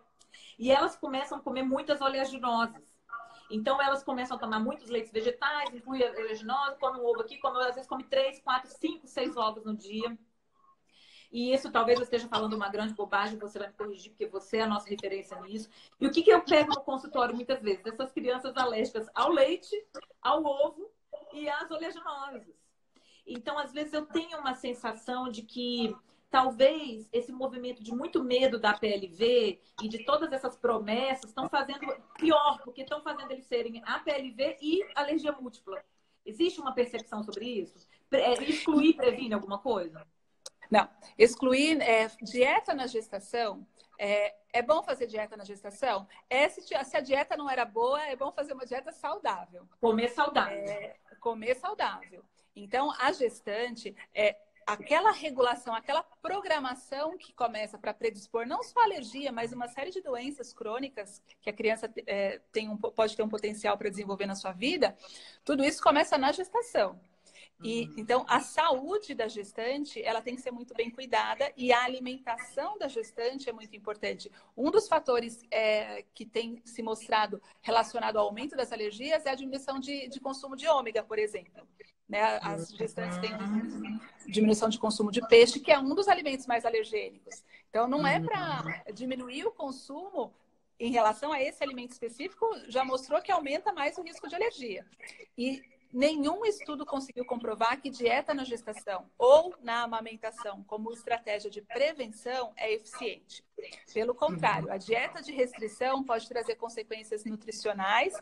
e elas começam a comer muitas oleaginosas. Então elas começam a tomar muitos leites vegetais, inclui a oleaginosa, come um ovo aqui, come, às vezes come três, quatro, cinco, seis ovos no dia. E isso talvez eu esteja falando uma grande bobagem, você vai me corrigir, porque você é a nossa referência nisso. E o que, que eu pego no consultório muitas vezes? Essas crianças alérgicas ao leite, ao ovo e às oleaginosas. Então, às vezes, eu tenho uma sensação de que talvez esse movimento de muito medo da PLV e de todas essas promessas estão fazendo pior, porque estão fazendo eles serem APLV e alergia múltipla. Existe uma percepção sobre isso? É, excluir previne alguma coisa? Não. Excluir é, dieta na gestação. É, é bom fazer dieta na gestação? É, se, se, a dieta não era boa, é bom fazer uma dieta saudável. Comer saudável. É, comer saudável. Então, a gestante, é, aquela regulação, aquela programação que começa para predispor não só alergia, mas uma série de doenças crônicas que a criança é, tem um, pode ter um potencial para desenvolver na sua vida, tudo isso começa na gestação. E, uhum. então, a saúde da gestante, ela tem que ser muito bem cuidada e a alimentação da gestante é muito importante. Um dos fatores é, que tem se mostrado relacionado ao aumento das alergias é a diminuição de, de consumo de ômega, por exemplo. Né? As gestantes têm diminuição de consumo de peixe, que é um dos alimentos mais alergênicos. Então, não é para diminuir o consumo em relação a esse alimento específico, já mostrou que aumenta mais o risco de alergia. E nenhum estudo conseguiu comprovar que dieta na gestação ou na amamentação, como estratégia de prevenção, é eficiente. Pelo contrário, a dieta de restrição pode trazer consequências nutricionais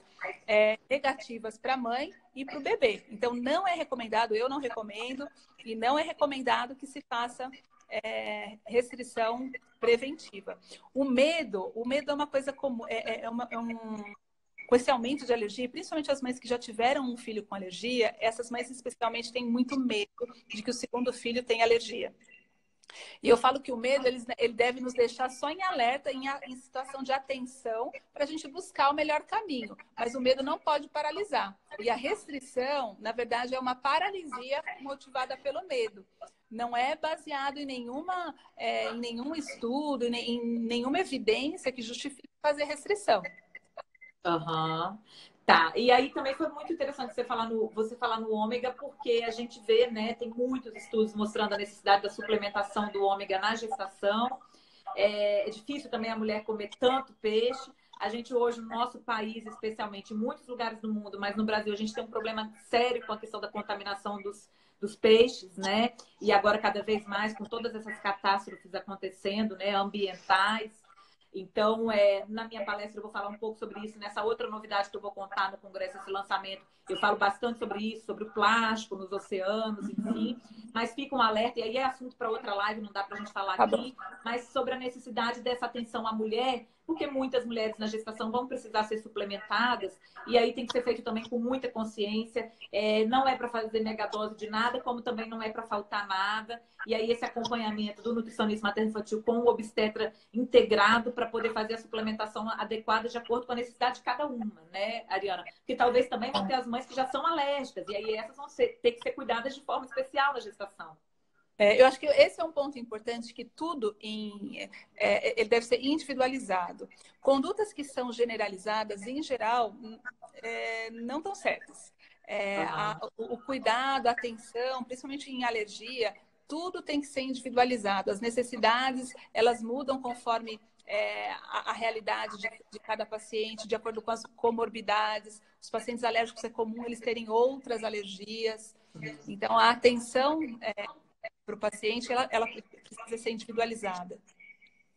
é, negativas para a mãe e para o bebê. Então, não é recomendado, eu não recomendo, e não é recomendado que se faça é, restrição preventiva. O medo, o medo é uma coisa comum, é, é, uma, é um com esse aumento de alergia, principalmente as mães que já tiveram um filho com alergia, essas mães especialmente têm muito medo de que o segundo filho tenha alergia. E eu falo que o medo ele, ele deve nos deixar só em alerta, em, situação de atenção, para a gente buscar o melhor caminho. Mas o medo não pode paralisar. E a restrição, na verdade, é uma paralisia motivada pelo medo. Não é baseado em, nenhuma, é, em nenhum estudo, em nenhuma evidência que justifique fazer restrição. Aham. Uhum. Tá, e aí também foi muito interessante você falar no, você falar no ômega, porque a gente vê, né, tem muitos estudos mostrando a necessidade da suplementação do ômega na gestação. É, é difícil também a mulher comer tanto peixe. A gente hoje, no nosso país, especialmente, em muitos lugares do mundo, mas no Brasil, a gente tem um problema sério com a questão da contaminação dos, dos peixes, né? E agora, cada vez mais, com todas essas catástrofes acontecendo, né, ambientais. Então, é, na minha palestra, eu vou falar um pouco sobre isso. Nessa outra novidade que eu vou contar no Congresso, esse lançamento, eu falo bastante sobre isso, sobre o plástico nos oceanos, enfim. Mas fica um alerta, e aí é assunto para outra live, não dá para a gente falar tá aqui, mas sobre a necessidade dessa atenção à mulher porque muitas mulheres na gestação vão precisar ser suplementadas, e aí tem que ser feito também com muita consciência. É, não é para fazer megadose de nada, como também não é para faltar nada. E aí esse acompanhamento do nutricionista materno-infantil com o obstetra integrado para poder fazer a suplementação adequada de acordo com a necessidade de cada uma, né, Ariana? Porque talvez também vão ter as mães que já são alérgicas, e aí essas vão ser, ter que ser cuidadas de forma especial na gestação. É, eu acho que esse é um ponto importante que tudo em, é, é, ele deve ser individualizado. Condutas que são generalizadas, em geral, é, não estão certas. É, a, o, o cuidado, a atenção, principalmente em alergia, tudo tem que ser individualizado. As necessidades, elas mudam conforme é, a, a, realidade de, de, cada paciente, de acordo com as comorbidades. Os pacientes alérgicos é comum eles terem outras alergias. Então, a atenção é, para o paciente, ela, ela precisa ser individualizada.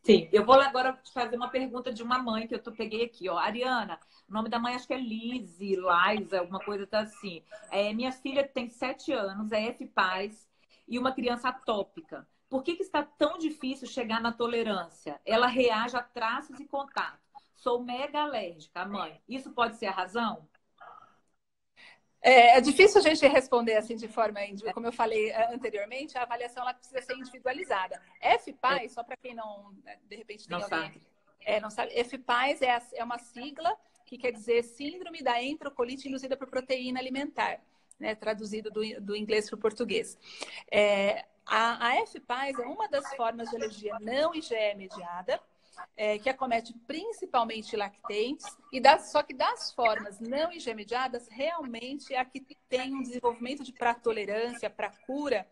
Sim, eu vou agora te fazer uma pergunta de uma mãe que eu tô, peguei aqui, ó. Ariana, o nome da mãe acho que é Lizzie, Liza, alguma coisa tá assim. É, minha filha tem sete anos, é F-Paz e uma criança atópica. Por que, que está tão difícil chegar na tolerância? Ela reage a traços e contato. Sou mega alérgica, mãe. Isso pode ser a razão? É, é, difícil a gente responder assim de forma individual. Como eu falei é, anteriormente, a avaliação ela precisa ser individualizada. FPAS, é. só para quem não, né, de repente, tem não alguém sabe. É, não sabe, FPAS é, é uma sigla que quer dizer Síndrome da Enterocolite Induzida por Proteína Alimentar, né, traduzido do, do inglês para o português. É, a, a FPAS é uma das formas de alergia não IgE mediada, é, que acomete principalmente lactentes, e das, só que das formas não intermediadas, realmente é a que tem um desenvolvimento de para tolerância, para cura,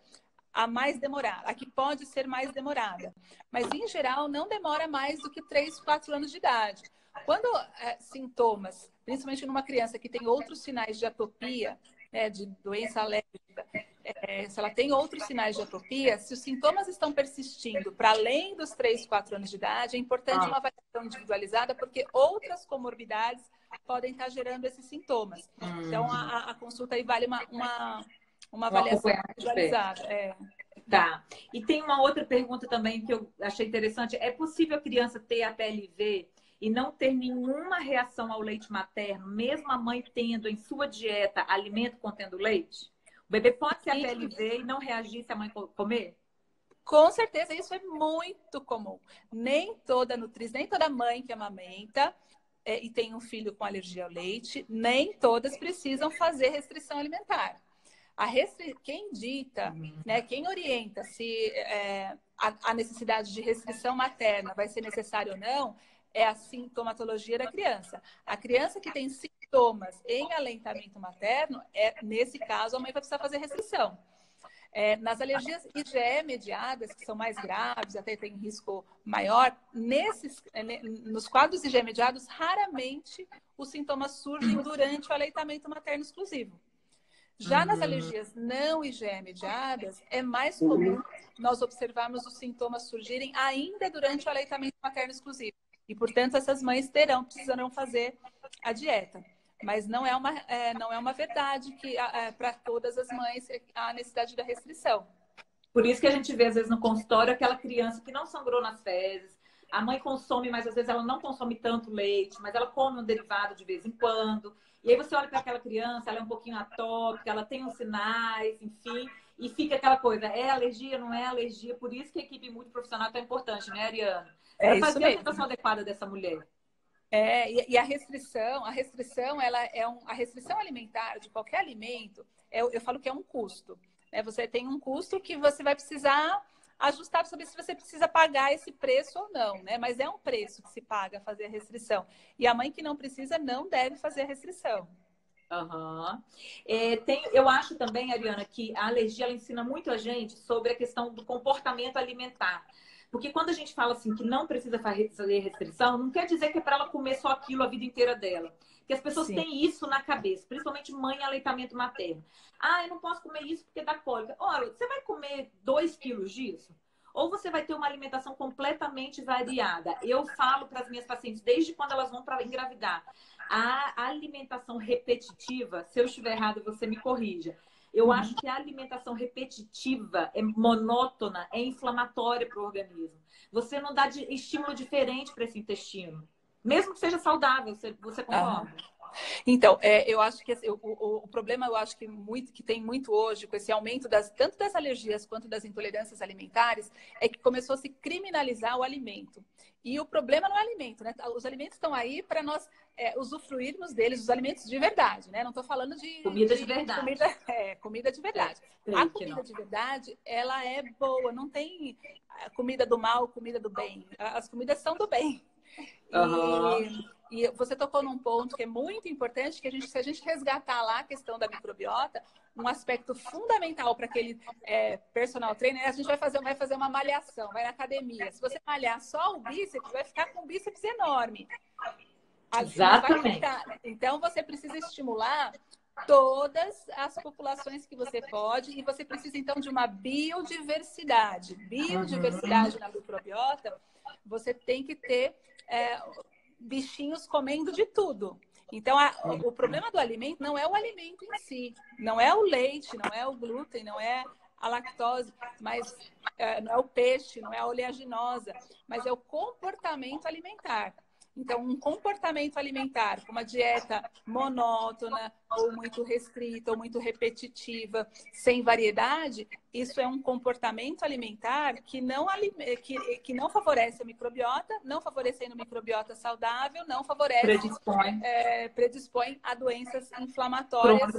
a mais demorada, a que pode ser mais demorada. Mas, em geral, não demora mais do que 3, 4 anos de idade. Quando é, sintomas, principalmente numa criança que tem outros sinais de atopia, né, de doença alérgica, é, se ela tem outros sinais de atopia, se os sintomas estão persistindo para além dos 3, 4 anos de idade, é importante ah. uma avaliação individualizada, porque outras comorbidades podem estar gerando esses sintomas. Então, a, a, consulta aí vale uma, uma, uma avaliação individualizada. É. Tá. E tem uma outra pergunta também que eu achei interessante. É possível a criança ter a PLV e não ter nenhuma reação ao leite materno, mesmo a mãe tendo em sua dieta alimento contendo leite? O bebê pode ser a PLV e não reagir se a mãe comer? Com certeza, isso é muito comum. Nem toda nutriz, nem toda mãe que amamenta é, e tem um filho com alergia ao leite, nem todas precisam fazer restrição alimentar. A restri... Quem dita, uhum. né, quem orienta se é, a, a necessidade de restrição materna vai ser necessária ou não, é a sintomatologia da criança. A criança que tem sintomas em alentamento materno, é, nesse caso, a mãe vai precisar fazer restrição. É, nas alergias IgE mediadas, que são mais graves, até tem risco maior, nesses, é, nos quadros IgE mediados, raramente os sintomas surgem durante o aleitamento materno exclusivo. Já nas uhum. alergias não IgE mediadas, é mais comum nós observarmos os sintomas surgirem ainda durante o aleitamento materno exclusivo. E, portanto, essas mães terão, precisarão fazer a dieta. Mas não é uma, é, não é uma verdade que é, para todas as mães há necessidade da restrição. Por isso que a gente vê, às vezes, no consultório, aquela criança que não sangrou nas fezes, a mãe consome, mas às vezes ela não consome tanto leite, mas ela come um derivado de vez em quando. E aí você olha para aquela criança, ela é um pouquinho atópica, ela tem uns sinais, enfim, e fica aquela coisa, é alergia, não é alergia. Por isso que a equipe multiprofissional é tão importante, né, Ariana? É para fazer a alimentação adequada dessa mulher. É, e, e, a restrição, a restrição, ela é um, a restrição alimentar de qualquer alimento, é, eu falo que é um custo. Né? Você tem um custo que você vai precisar ajustar para saber se você precisa pagar esse preço ou não, né? Mas é um preço que se paga fazer a restrição. E a mãe que não precisa não deve fazer a restrição. Uhum. É, tem, eu acho também, Ariana, que a alergia ensina muito a gente sobre a questão do comportamento alimentar. Porque quando a gente fala assim que não precisa fazer restrição, não quer dizer que é para ela comer só aquilo a vida inteira dela. Porque as pessoas Sim. têm isso na cabeça, principalmente mãe aleitamento materno. Ah, eu não posso comer isso porque dá cólica. Olha, você vai comer 2 quilos disso? Ou você vai ter uma alimentação completamente variada. Eu falo para as minhas pacientes, desde quando elas vão para engravidar, a alimentação repetitiva, se eu estiver errado, você me corrija eu uhum. acho que a alimentação repetitiva, é monótona, é inflamatória para o organismo. Você não dá de estímulo diferente para esse intestino. Mesmo que seja saudável, você, você concorda? Ah. Então, é, eu acho que assim, o, o, o, problema, eu acho que muito que tem muito hoje com esse aumento das tanto das alergias quanto das intolerâncias alimentares é que começou a se criminalizar o alimento. E o problema não é o alimento, né? Os alimentos estão aí para nós é, usufruirmos deles, os alimentos de verdade, né? Não estou falando de comida de, de verdade. Comida, é, comida de verdade. É, a comida de verdade, ela é boa, não tem comida do mal, comida do bem. As comidas são do bem. Uhum. E, e, você tocou num ponto que é muito importante, que a gente, se a gente resgatar lá a questão da microbiota, um aspecto fundamental para aquele é, personal trainer, a gente vai fazer, vai fazer uma malhação, vai na academia. Se você malhar só o bíceps, vai ficar com um bíceps enorme. Exatamente. Então, você precisa estimular todas as populações que você pode e você precisa, então, de uma biodiversidade. Biodiversidade uhum. na microbiota, você tem que ter é, bichinhos comendo de tudo. Então, a, o problema do alimento não é o alimento em si, não é o leite, não é o glúten, não é a lactose, mas é, não é o peixe, não é a oleaginosa, mas é o comportamento alimentar. Então, um comportamento alimentar, uma dieta monótona, ou muito restrita, ou muito repetitiva, sem variedade, isso é um comportamento alimentar que não, que, que não favorece a microbiota, não favorecendo microbiota saudável, não favorece, predispõe, é, predispõe a doenças inflamatórias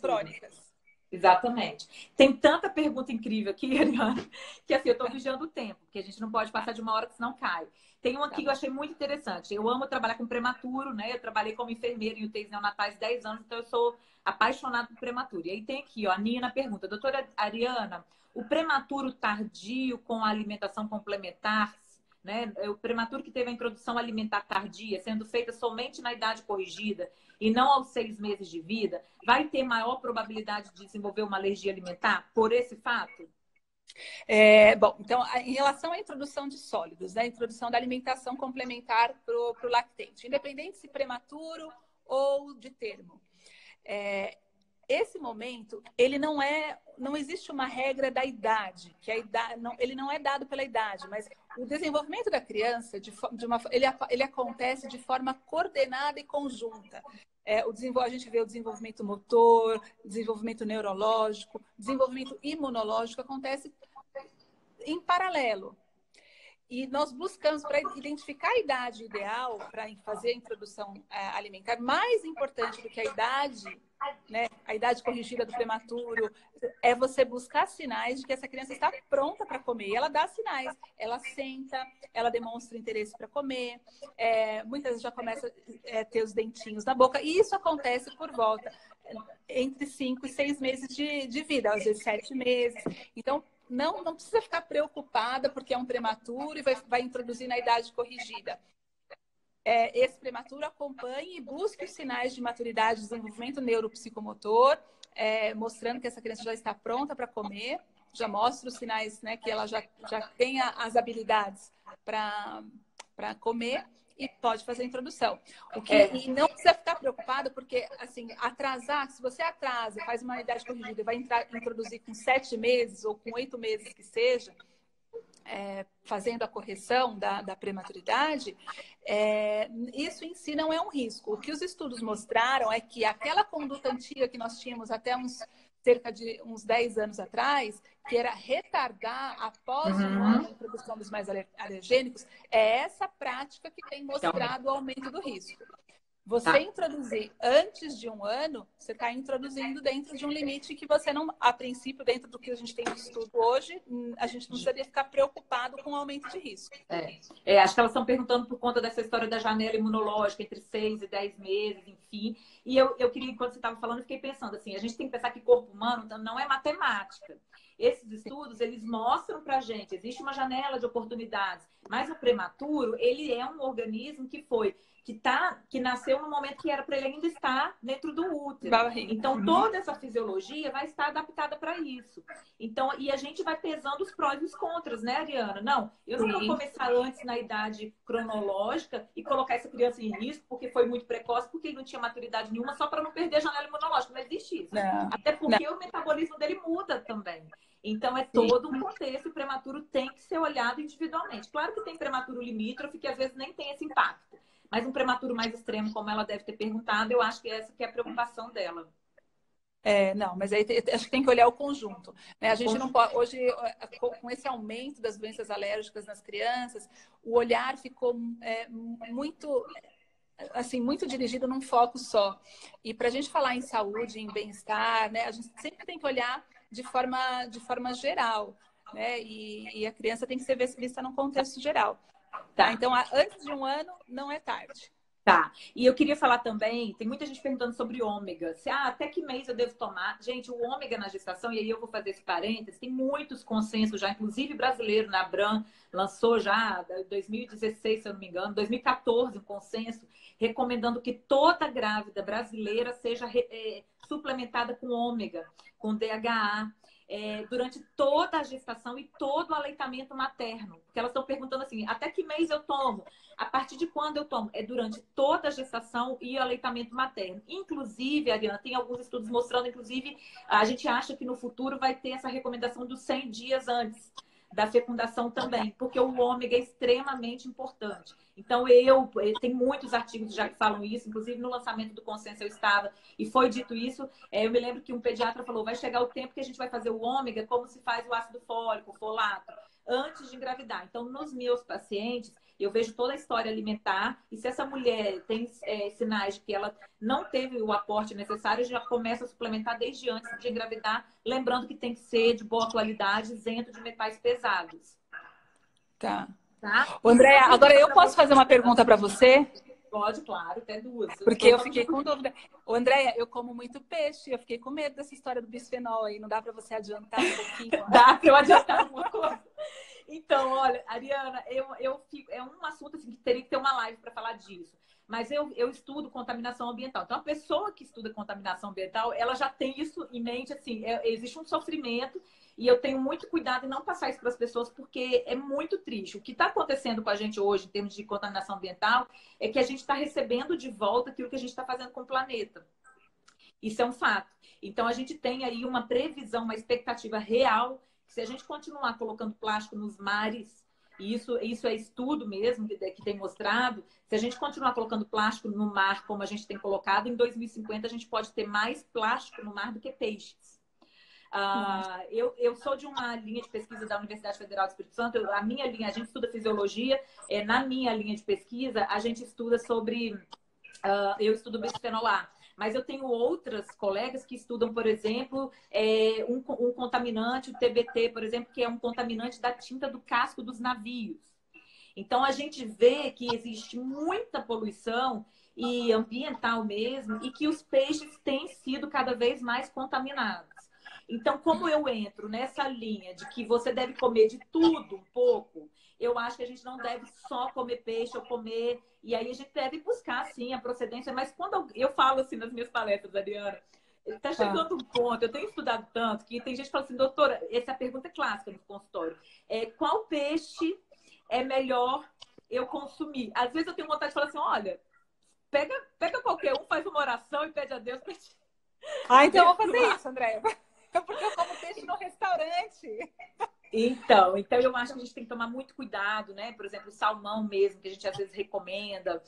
crônicas. Exatamente. Tem tanta pergunta incrível aqui, Ariana, que assim, eu estou vigiando o tempo, porque a gente não pode passar de uma hora que senão cai. Tem um aqui tá que eu achei muito interessante. Eu amo trabalhar com prematuro, né? Eu trabalhei como enfermeira em UTIs neonatais 10 anos, então eu sou apaixonada por prematuro. E aí tem aqui, ó, a Nina pergunta, doutora Ariana, o prematuro tardio com a alimentação complementar, né? O prematuro que teve a introdução alimentar tardia, sendo feita somente na idade corrigida e não aos seis meses de vida, vai ter maior probabilidade de desenvolver uma alergia alimentar por esse fato? É, bom, então, em relação à introdução de sólidos, né, a introdução da alimentação complementar para o lactente, independente se prematuro ou de termo. É, esse momento, ele não é, não existe uma regra da idade, que a idade, não, ele não é dado pela idade, mas o desenvolvimento da criança, de, de uma, ele, ele acontece de forma coordenada e conjunta. É, o a gente vê o desenvolvimento motor, desenvolvimento neurológico, desenvolvimento imunológico acontece em paralelo. E nós buscamos para identificar a idade ideal para fazer a introdução é, alimentar, mais importante do que a idade, né, a idade corrigida do prematuro, é você buscar sinais de que essa criança está pronta para comer. E ela dá sinais, ela senta, ela demonstra interesse para comer, é, muitas já começa a é, ter os dentinhos na boca. E isso acontece por volta é, entre 5 e 6 meses de, de vida, às vezes 7 meses. Então, não, não precisa ficar preocupada porque é um prematuro e vai, vai introduzir na idade corrigida. É, esse prematuro acompanhe e busque os sinais de maturidade, desenvolvimento neuropsicomotor, é, mostrando que essa criança já está pronta para comer, já mostra os sinais né, que ela já, já tem as habilidades para comer e pode fazer a introdução. O que, é. E não precisa ficar preocupado, porque, assim, atrasar, se você atrasa, faz uma idade corrigida e vai entrar, introduzir com sete meses ou com oito meses que seja, é, fazendo a correção da, da prematuridade, é, isso em si não é um risco. O que os estudos mostraram é que aquela conduta antiga que nós tínhamos até uns cerca de uns 10 anos atrás, que era retardar após uhum. um a introdução dos mais alergênicos, é essa prática que tem mostrado o aumento do risco. Você tá. introduzir antes de um ano, você está introduzindo dentro de um limite que você não, a princípio, dentro do que a gente tem no estudo hoje, a gente não precisaria ficar preocupado com o aumento de risco. É. é acho que elas estão perguntando por conta dessa história da janela imunológica entre seis e dez meses, enfim. E eu, eu queria, enquanto você estava falando, fiquei pensando assim, a gente tem que pensar que corpo humano não é matemática. Esses estudos, eles mostram para a gente, existe uma janela de oportunidades, mas o prematuro, ele é um organismo que foi que tá, que nasceu no momento que era para ele ainda estar dentro do útero. Então toda essa fisiologia vai estar adaptada para isso. Então e a gente vai pesando os prós e os contras, né, Ariana? Não, eu não Sim. vou começar antes na idade cronológica e colocar essa criança em risco porque foi muito precoce, porque ele não tinha maturidade nenhuma, só para não perder a janela imunológica. Não existe isso. Não. Até porque não. o metabolismo dele muda também. Então é todo um contexto. O prematuro tem que ser olhado individualmente. Claro que tem prematuro limítrofe que às vezes nem tem esse impacto. Mas um prematuro mais extremo, como ela deve ter perguntado, eu acho que essa que é a preocupação dela. É, não, mas aí acho que tem que olhar o conjunto. Né? A gente não pode. Hoje, com esse aumento das doenças alérgicas nas crianças, o olhar ficou é, muito assim muito dirigido num foco só. E para a gente falar em saúde, em bem-estar, né, a gente sempre tem que olhar de forma de forma geral, né? E, e a criança tem que ser vista num contexto geral. Tá? Então, antes de um ano, não é tarde. Tá. E eu queria falar também, tem muita gente perguntando sobre ômega. Se, ah, até que mês eu devo tomar? Gente, o ômega na gestação, e aí eu vou fazer esse parênteses, tem muitos consensos já, inclusive brasileiro, na Abram, lançou já, 2016, se eu não me engano, 2014, um consenso, recomendando que toda grávida brasileira seja é, suplementada com ômega, com DHA é, durante toda a gestação e todo o aleitamento materno. Porque elas estão perguntando assim, até que mês eu tomo? A partir de quando eu tomo? É durante toda a gestação e o aleitamento materno. Inclusive, Ariana, tem alguns estudos mostrando, inclusive, a gente acha que no futuro vai ter essa recomendação dos 100 dias antes da fecundação também, porque o ômega é extremamente importante. Então, eu, eh, tem muitos artigos já que falam isso, inclusive no lançamento do consenso eu estava, e foi dito isso. É, eu me lembro que um pediatra falou: vai chegar o tempo que a gente vai fazer o ômega como se faz o ácido fólico, o folato, antes de engravidar. Então, nos meus pacientes, eu vejo toda a história alimentar, e se essa mulher tem é, sinais de que ela não teve o aporte necessário, já começa a suplementar desde antes de engravidar, lembrando que tem que ser de boa qualidade, isento de metais pesados. Tá. tá? André, agora eu posso fazer uma pergunta para você? Pode, claro, até duas. Porque eu fiquei com dúvida. Ô, Andréia, eu como muito peixe, eu fiquei com medo dessa história do bisfenol aí. Não dá para você adiantar um pouquinho? dá para eu adiantar uma coisa. Então, olha, Ariana, eu, eu fico, é um assunto assim, que teria que ter uma live para falar disso. Mas eu, eu estudo contaminação ambiental. Então, a pessoa que estuda contaminação ambiental, ela já tem isso em mente, assim, é, existe um sofrimento e eu tenho muito cuidado em não passar isso para as pessoas, porque é muito triste. O que está acontecendo com a gente hoje, em termos de contaminação ambiental, é que a gente está recebendo de volta aquilo que a gente está fazendo com o planeta. Isso é um fato. Então, a gente tem aí uma previsão, uma expectativa real, se a gente continuar colocando plástico nos mares, e isso, isso é estudo mesmo que, que tem mostrado, se a gente continuar colocando plástico no mar como a gente tem colocado, em 2050 a gente pode ter mais plástico no mar do que peixes. Uh, eu, eu sou de uma linha de pesquisa da Universidade Federal do Espírito Santo. Eu, a minha linha, a gente estuda fisiologia. É, na minha linha de pesquisa, a gente estuda sobre. Uh, eu estudo bisfenol A. Mas eu tenho outras colegas que estudam, por exemplo, é, um, um contaminante, o TBT, por exemplo, que é um contaminante da tinta do casco dos navios. Então, a gente vê que existe muita poluição e ambiental mesmo, e que os peixes têm sido cada vez mais contaminados. Então, como eu entro nessa linha de que você deve comer de tudo um pouco, eu acho que a gente não deve só comer peixe ou comer. E aí a gente deve buscar, sim, a procedência. Mas quando eu, falo assim nas minhas palestras, Adriana, está chegando um ponto, eu tenho estudado tanto, que tem gente que fala assim, doutora, essa é a pergunta clássica no consultório. É, qual peixe é melhor eu consumir? Às vezes eu tenho vontade de falar assim, olha, pega, pega qualquer um, faz uma oração e pede a Deus para te. Ah, então eu vou fazer isso, Andréia. Porque eu como peixe no restaurante. Então, então eu acho que a gente tem que tomar muito cuidado, né? Por exemplo, o salmão mesmo, que a gente às vezes recomenda.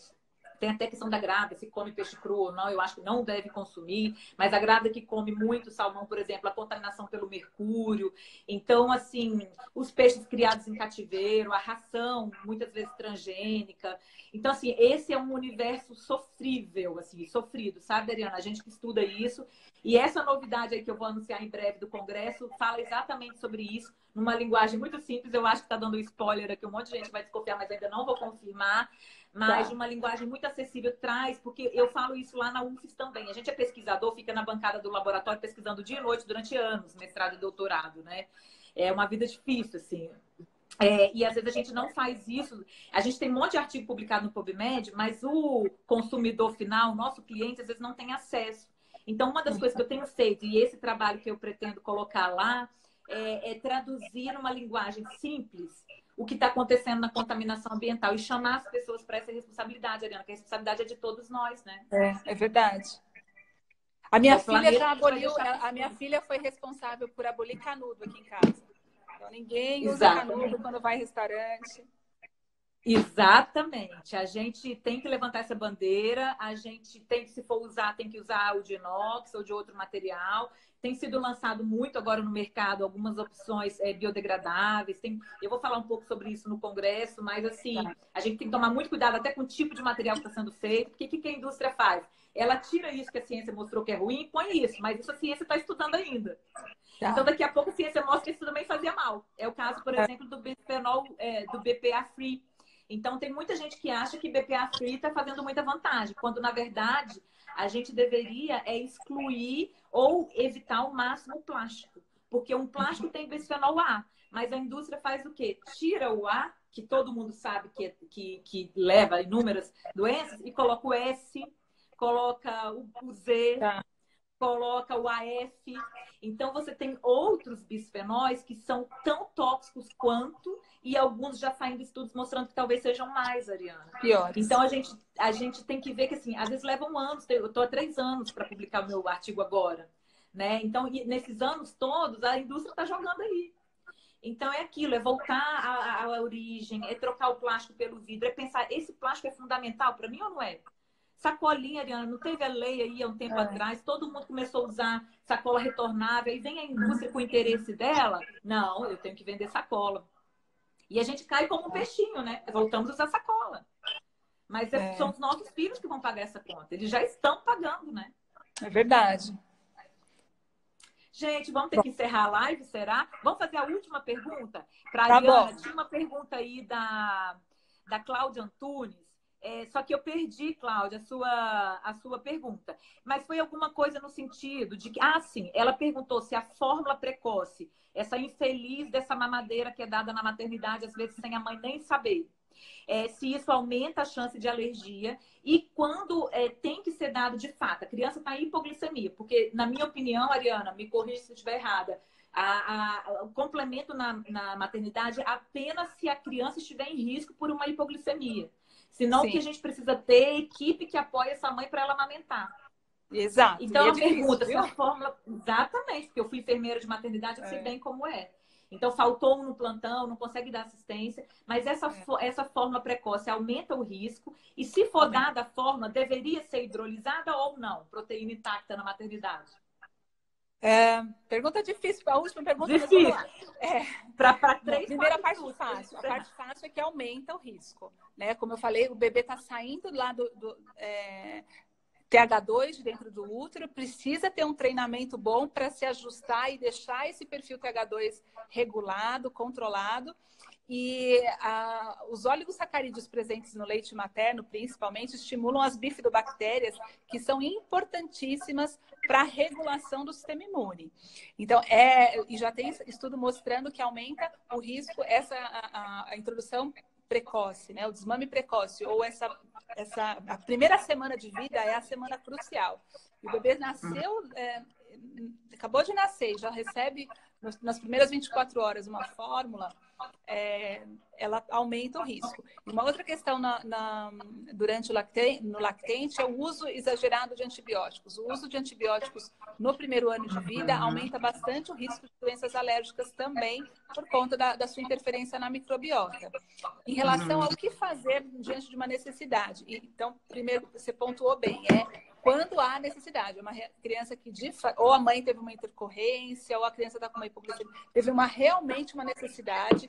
Tem até questão da grávida, se come peixe cru ou não, eu acho que não deve consumir. Mas a grávida que come muito salmão, por exemplo, a contaminação pelo mercúrio. Então, assim, os peixes criados em cativeiro, a ração, muitas vezes transgênica. Então, assim, esse é um universo sofrível, assim, sofrido, sabe, Adriana? A gente que estuda isso. E essa novidade aí que eu vou anunciar em breve do Congresso fala exatamente sobre isso, numa linguagem muito simples. Eu acho que está dando spoiler aqui, um monte de gente vai desconfiar, mas ainda não vou confirmar. Mas tá. uma linguagem muito acessível traz, porque eu falo isso lá na UFES também. A gente é pesquisador, fica na bancada do laboratório pesquisando dia e noite durante anos, mestrado e doutorado, né? É uma vida difícil, assim. É, e às vezes a gente não faz isso. A gente tem um monte de artigo publicado no PubMed, mas o consumidor final, o nosso cliente, às vezes não tem acesso. Então, uma das coisas que eu tenho feito, e esse trabalho que eu pretendo colocar lá, é, é traduzir numa linguagem simples o que está acontecendo na contaminação ambiental e chamar as pessoas para essa responsabilidade, Ariana, que a responsabilidade é de todos nós, né? É, é verdade. A minha filha já aboliu, a, a minha filha foi responsável por abolir canudo aqui em casa. Então, ninguém usa Exato. canudo quando vai em restaurante. Exatamente. A gente tem que levantar essa bandeira, a gente tem que, se for usar, tem que usar o de inox ou de outro material. Tem sido lançado muito agora no mercado algumas opções é, biodegradáveis. Tem, eu vou falar um pouco sobre isso no congresso, mas assim, tá. a gente tem que tomar muito cuidado até com o tipo de material que está sendo feito, porque o que, que a indústria faz? Ela tira isso que a ciência mostrou que é ruim e põe isso, mas isso a ciência está estudando ainda. Tá. Então, daqui a pouco a ciência mostra que isso também fazia mal. É o caso, por exemplo, do bisfenol, é, do BPA free. Então, tem muita gente que acha que BPA free está fazendo muita vantagem, quando na verdade a gente deveria é excluir ou evitar ao máximo o plástico. Porque um plástico tem bisfenol A, mas a indústria faz o quê? Tira o A, que todo mundo sabe que, que, que leva inúmeras doenças, e coloca o S, coloca o, o Z, tá. Coloca o AF. Então, você tem outros bisfenóis que são tão tóxicos quanto, e alguns já saindo estudos mostrando que talvez sejam mais, Ariana. Piores. Então, a gente, a gente tem que ver que, assim, às vezes levam anos. Eu estou há três anos para publicar o meu artigo agora. Né? Então, nesses anos todos, a indústria está jogando aí. Então, é aquilo, é voltar à, à, origem, é trocar o plástico pelo vidro, é pensar, esse plástico é fundamental para mim ou não é? Sacolinha, Ariana, não teve a lei aí há um tempo é. atrás, todo mundo começou a usar sacola retornável, e vem a indústria com o interesse dela. Não, eu tenho que vender sacola. E a gente cai como um peixinho, né? Voltamos a usar sacola. Mas é, é. são os nossos filhos que vão pagar essa conta. Eles já estão pagando, né? É verdade. Gente, vamos ter que encerrar a live, será? Vamos fazer a última pergunta? Para a tá Ariana, tinha uma pergunta aí da, da Cláudia Antunes. É, só que eu perdi, Cláudia, a sua, a sua pergunta. Mas foi alguma coisa no sentido de que, ah, sim, ela perguntou se a fórmula precoce, essa infeliz dessa mamadeira que é dada na maternidade, às vezes sem a mãe nem saber, é, se isso aumenta a chance de alergia e quando é, tem que ser dado de fato. A criança está em hipoglicemia, porque, na minha opinião, Ariana, me corrija se estiver errada, a, a, o complemento na, na maternidade apenas se a criança estiver em risco por uma hipoglicemia. Senão, Sim. que a gente precisa ter equipe que apoie essa mãe para ela amamentar. Exato. Então, é a pergunta, se a fórmula. Exatamente, porque eu fui enfermeira de maternidade, eu sei é. bem como é. Então, faltou um no plantão, não consegue dar assistência, mas essa, é. essa forma precoce aumenta o risco. E se for dada a forma, deveria ser hidrolisada ou não? Proteína intacta na maternidade? É, pergunta difícil, a última pergunta. Difícil. É, Para três. Primeira parte fácil. A parte fácil é que aumenta o risco. Né? Como eu falei, o bebê está saindo lá do, do é, TH2 dentro do útero, precisa ter um treinamento bom para se ajustar e deixar esse perfil TH2 regulado, controlado. E a, os oligosacarídeos presentes no leite materno, principalmente, estimulam as bifidobactérias, que são importantíssimas para a regulação do sistema imune. Então, é, e já tem estudo mostrando que aumenta o risco, essa a, a introdução precoce, né? O desmame precoce ou essa essa a primeira semana de vida é a semana crucial. O bebê nasceu, é, acabou de nascer, já recebe nas primeiras 24 horas uma fórmula, é, ela aumenta o risco. E uma outra questão na, na, durante o lactente, no lactente é o uso exagerado de antibióticos. O uso de antibióticos no primeiro ano de vida aumenta bastante o risco de doenças alérgicas também, por conta da, da sua interferência na microbiota. Em relação ao que fazer diante de uma necessidade, então, primeiro, você pontuou bem, é quando há necessidade. Uma criança que ou a mãe teve uma intercorrência, ou a criança está com uma hipoglicemia, teve uma realmente uma necessidade,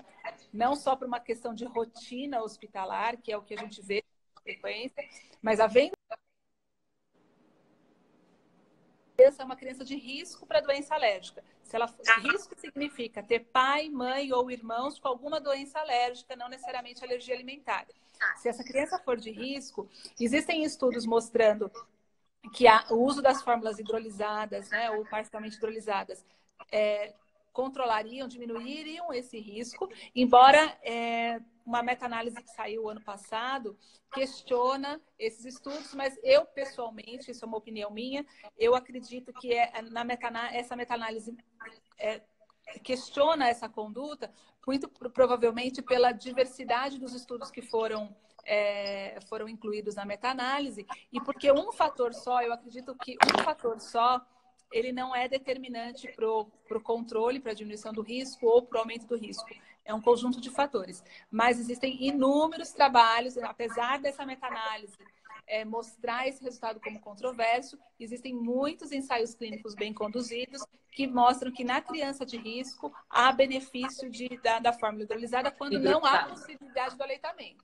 não só por uma questão de rotina hospitalar, que é o que a gente vê com frequência, mas havendo é uma criança de risco para doença alérgica. Se ela risco significa ter pai, mãe ou irmãos com alguma doença alérgica, não necessariamente alergia alimentar. Se essa criança for de risco, existem estudos mostrando que a, o uso das fórmulas hidrolisadas, né, ou parcialmente hidrolisadas, é, controlariam, diminuiriam esse risco, embora é, uma meta-análise que saiu ano passado questiona esses estudos, mas eu pessoalmente, isso é uma opinião minha, eu acredito que é, na meta essa meta-análise é, questiona essa conduta muito provavelmente pela diversidade dos estudos que foram é, foram incluídos na meta-análise, e porque um fator só, eu acredito que um fator só, ele não é determinante para o controle, para a diminuição do risco ou para o aumento do risco. É um conjunto de fatores. Mas existem inúmeros trabalhos, apesar dessa meta-análise é, mostrar esse resultado como controverso, existem muitos ensaios clínicos bem conduzidos que mostram que na criança de risco há benefício de, da, da fórmula hidrolisada quando não há possibilidade do aleitamento.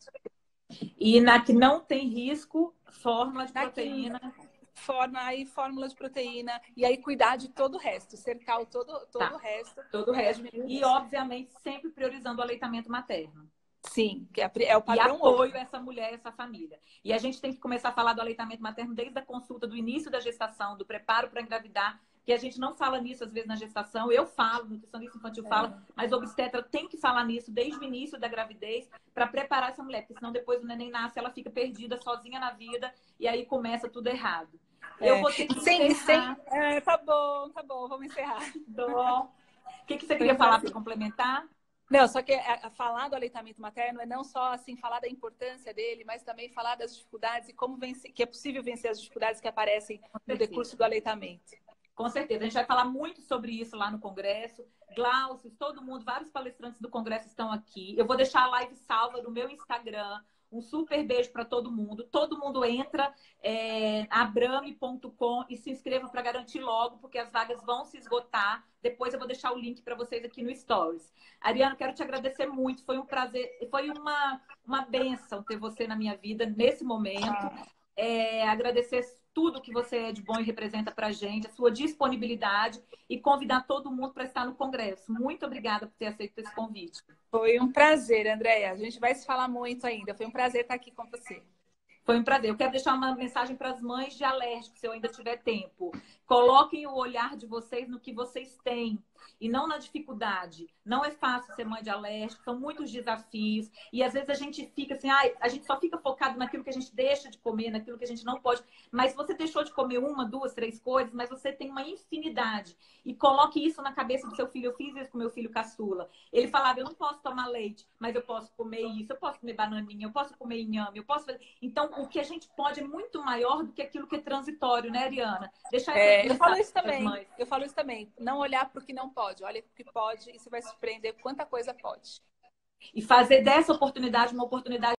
E na que não tem risco, fórmula de na proteína. Forma aí fórmula de proteína e aí cuidar de todo o resto, cercar todo, todo tá. o resto. Todo o resto. E, obviamente, sempre priorizando o aleitamento materno. Sim, que é, é o padrão. E apoio a essa mulher, essa família. E a gente tem que começar a falar do aleitamento materno desde a consulta, do início da gestação, do preparo para engravidar, que a gente não fala nisso às vezes na gestação. Eu falo, nutricionista infantil é. fala, mas o obstetra tem que falar nisso desde o início da gravidez para preparar essa mulher, porque senão depois o neném nasce, ela fica perdida, sozinha na vida e aí começa tudo errado. Eu é. vou ter que encerrar. É, tá bom, tá bom, vamos encerrar. Bom. O que, que você queria falar para complementar? Não, só que é, falar do aleitamento materno é não só assim falar da importância dele, mas também falar das dificuldades e como vencer, que é possível vencer as dificuldades que aparecem no decurso do aleitamento. Com certeza, a gente vai falar muito sobre isso lá no Congresso. Glaucio, todo mundo, vários palestrantes do Congresso estão aqui. Eu vou deixar a live salva no meu Instagram, Um super beijo para todo mundo. Todo mundo entra é, abrame.com e se inscreva para garantir logo, porque as vagas vão se esgotar. Depois eu vou deixar o link para vocês aqui no Stories. Ariana, quero te agradecer muito. Foi um prazer, foi uma, uma benção ter você na minha vida nesse momento. É, agradecer tudo que você é de bom e representa para a gente, a sua disponibilidade e convidar todo mundo para estar no Congresso. Muito obrigada por ter aceito esse convite. Foi um prazer, Andréia. A gente vai se falar muito ainda. Foi um prazer estar aqui com você. Foi um prazer. Eu quero deixar uma mensagem para as mães de alérgicos, se eu ainda tiver tempo. Coloquem o olhar de vocês no que vocês têm e não na dificuldade. Não é fácil ser mãe de alérgico, são muitos desafios. E às vezes a gente fica assim, ah, a gente só fica focado naquilo que a gente deixa de comer, naquilo que a gente não pode. Mas você deixou de comer uma, duas, três coisas, mas você tem uma infinidade. E coloque isso na cabeça do seu filho. Eu fiz isso com meu filho caçula. Ele falava, eu não posso tomar leite, mas eu posso comer isso, eu posso comer bananinha, eu posso comer inhame, eu posso fazer... Então, o que a gente pode é muito maior do que aquilo que é transitório, né, Ariana? Deixar é, eu falo isso também. Eu falo isso também. Não olhar para o que não pode. Olha o que pode e você vai surpreender quanta coisa pode. E fazer dessa oportunidade uma oportunidade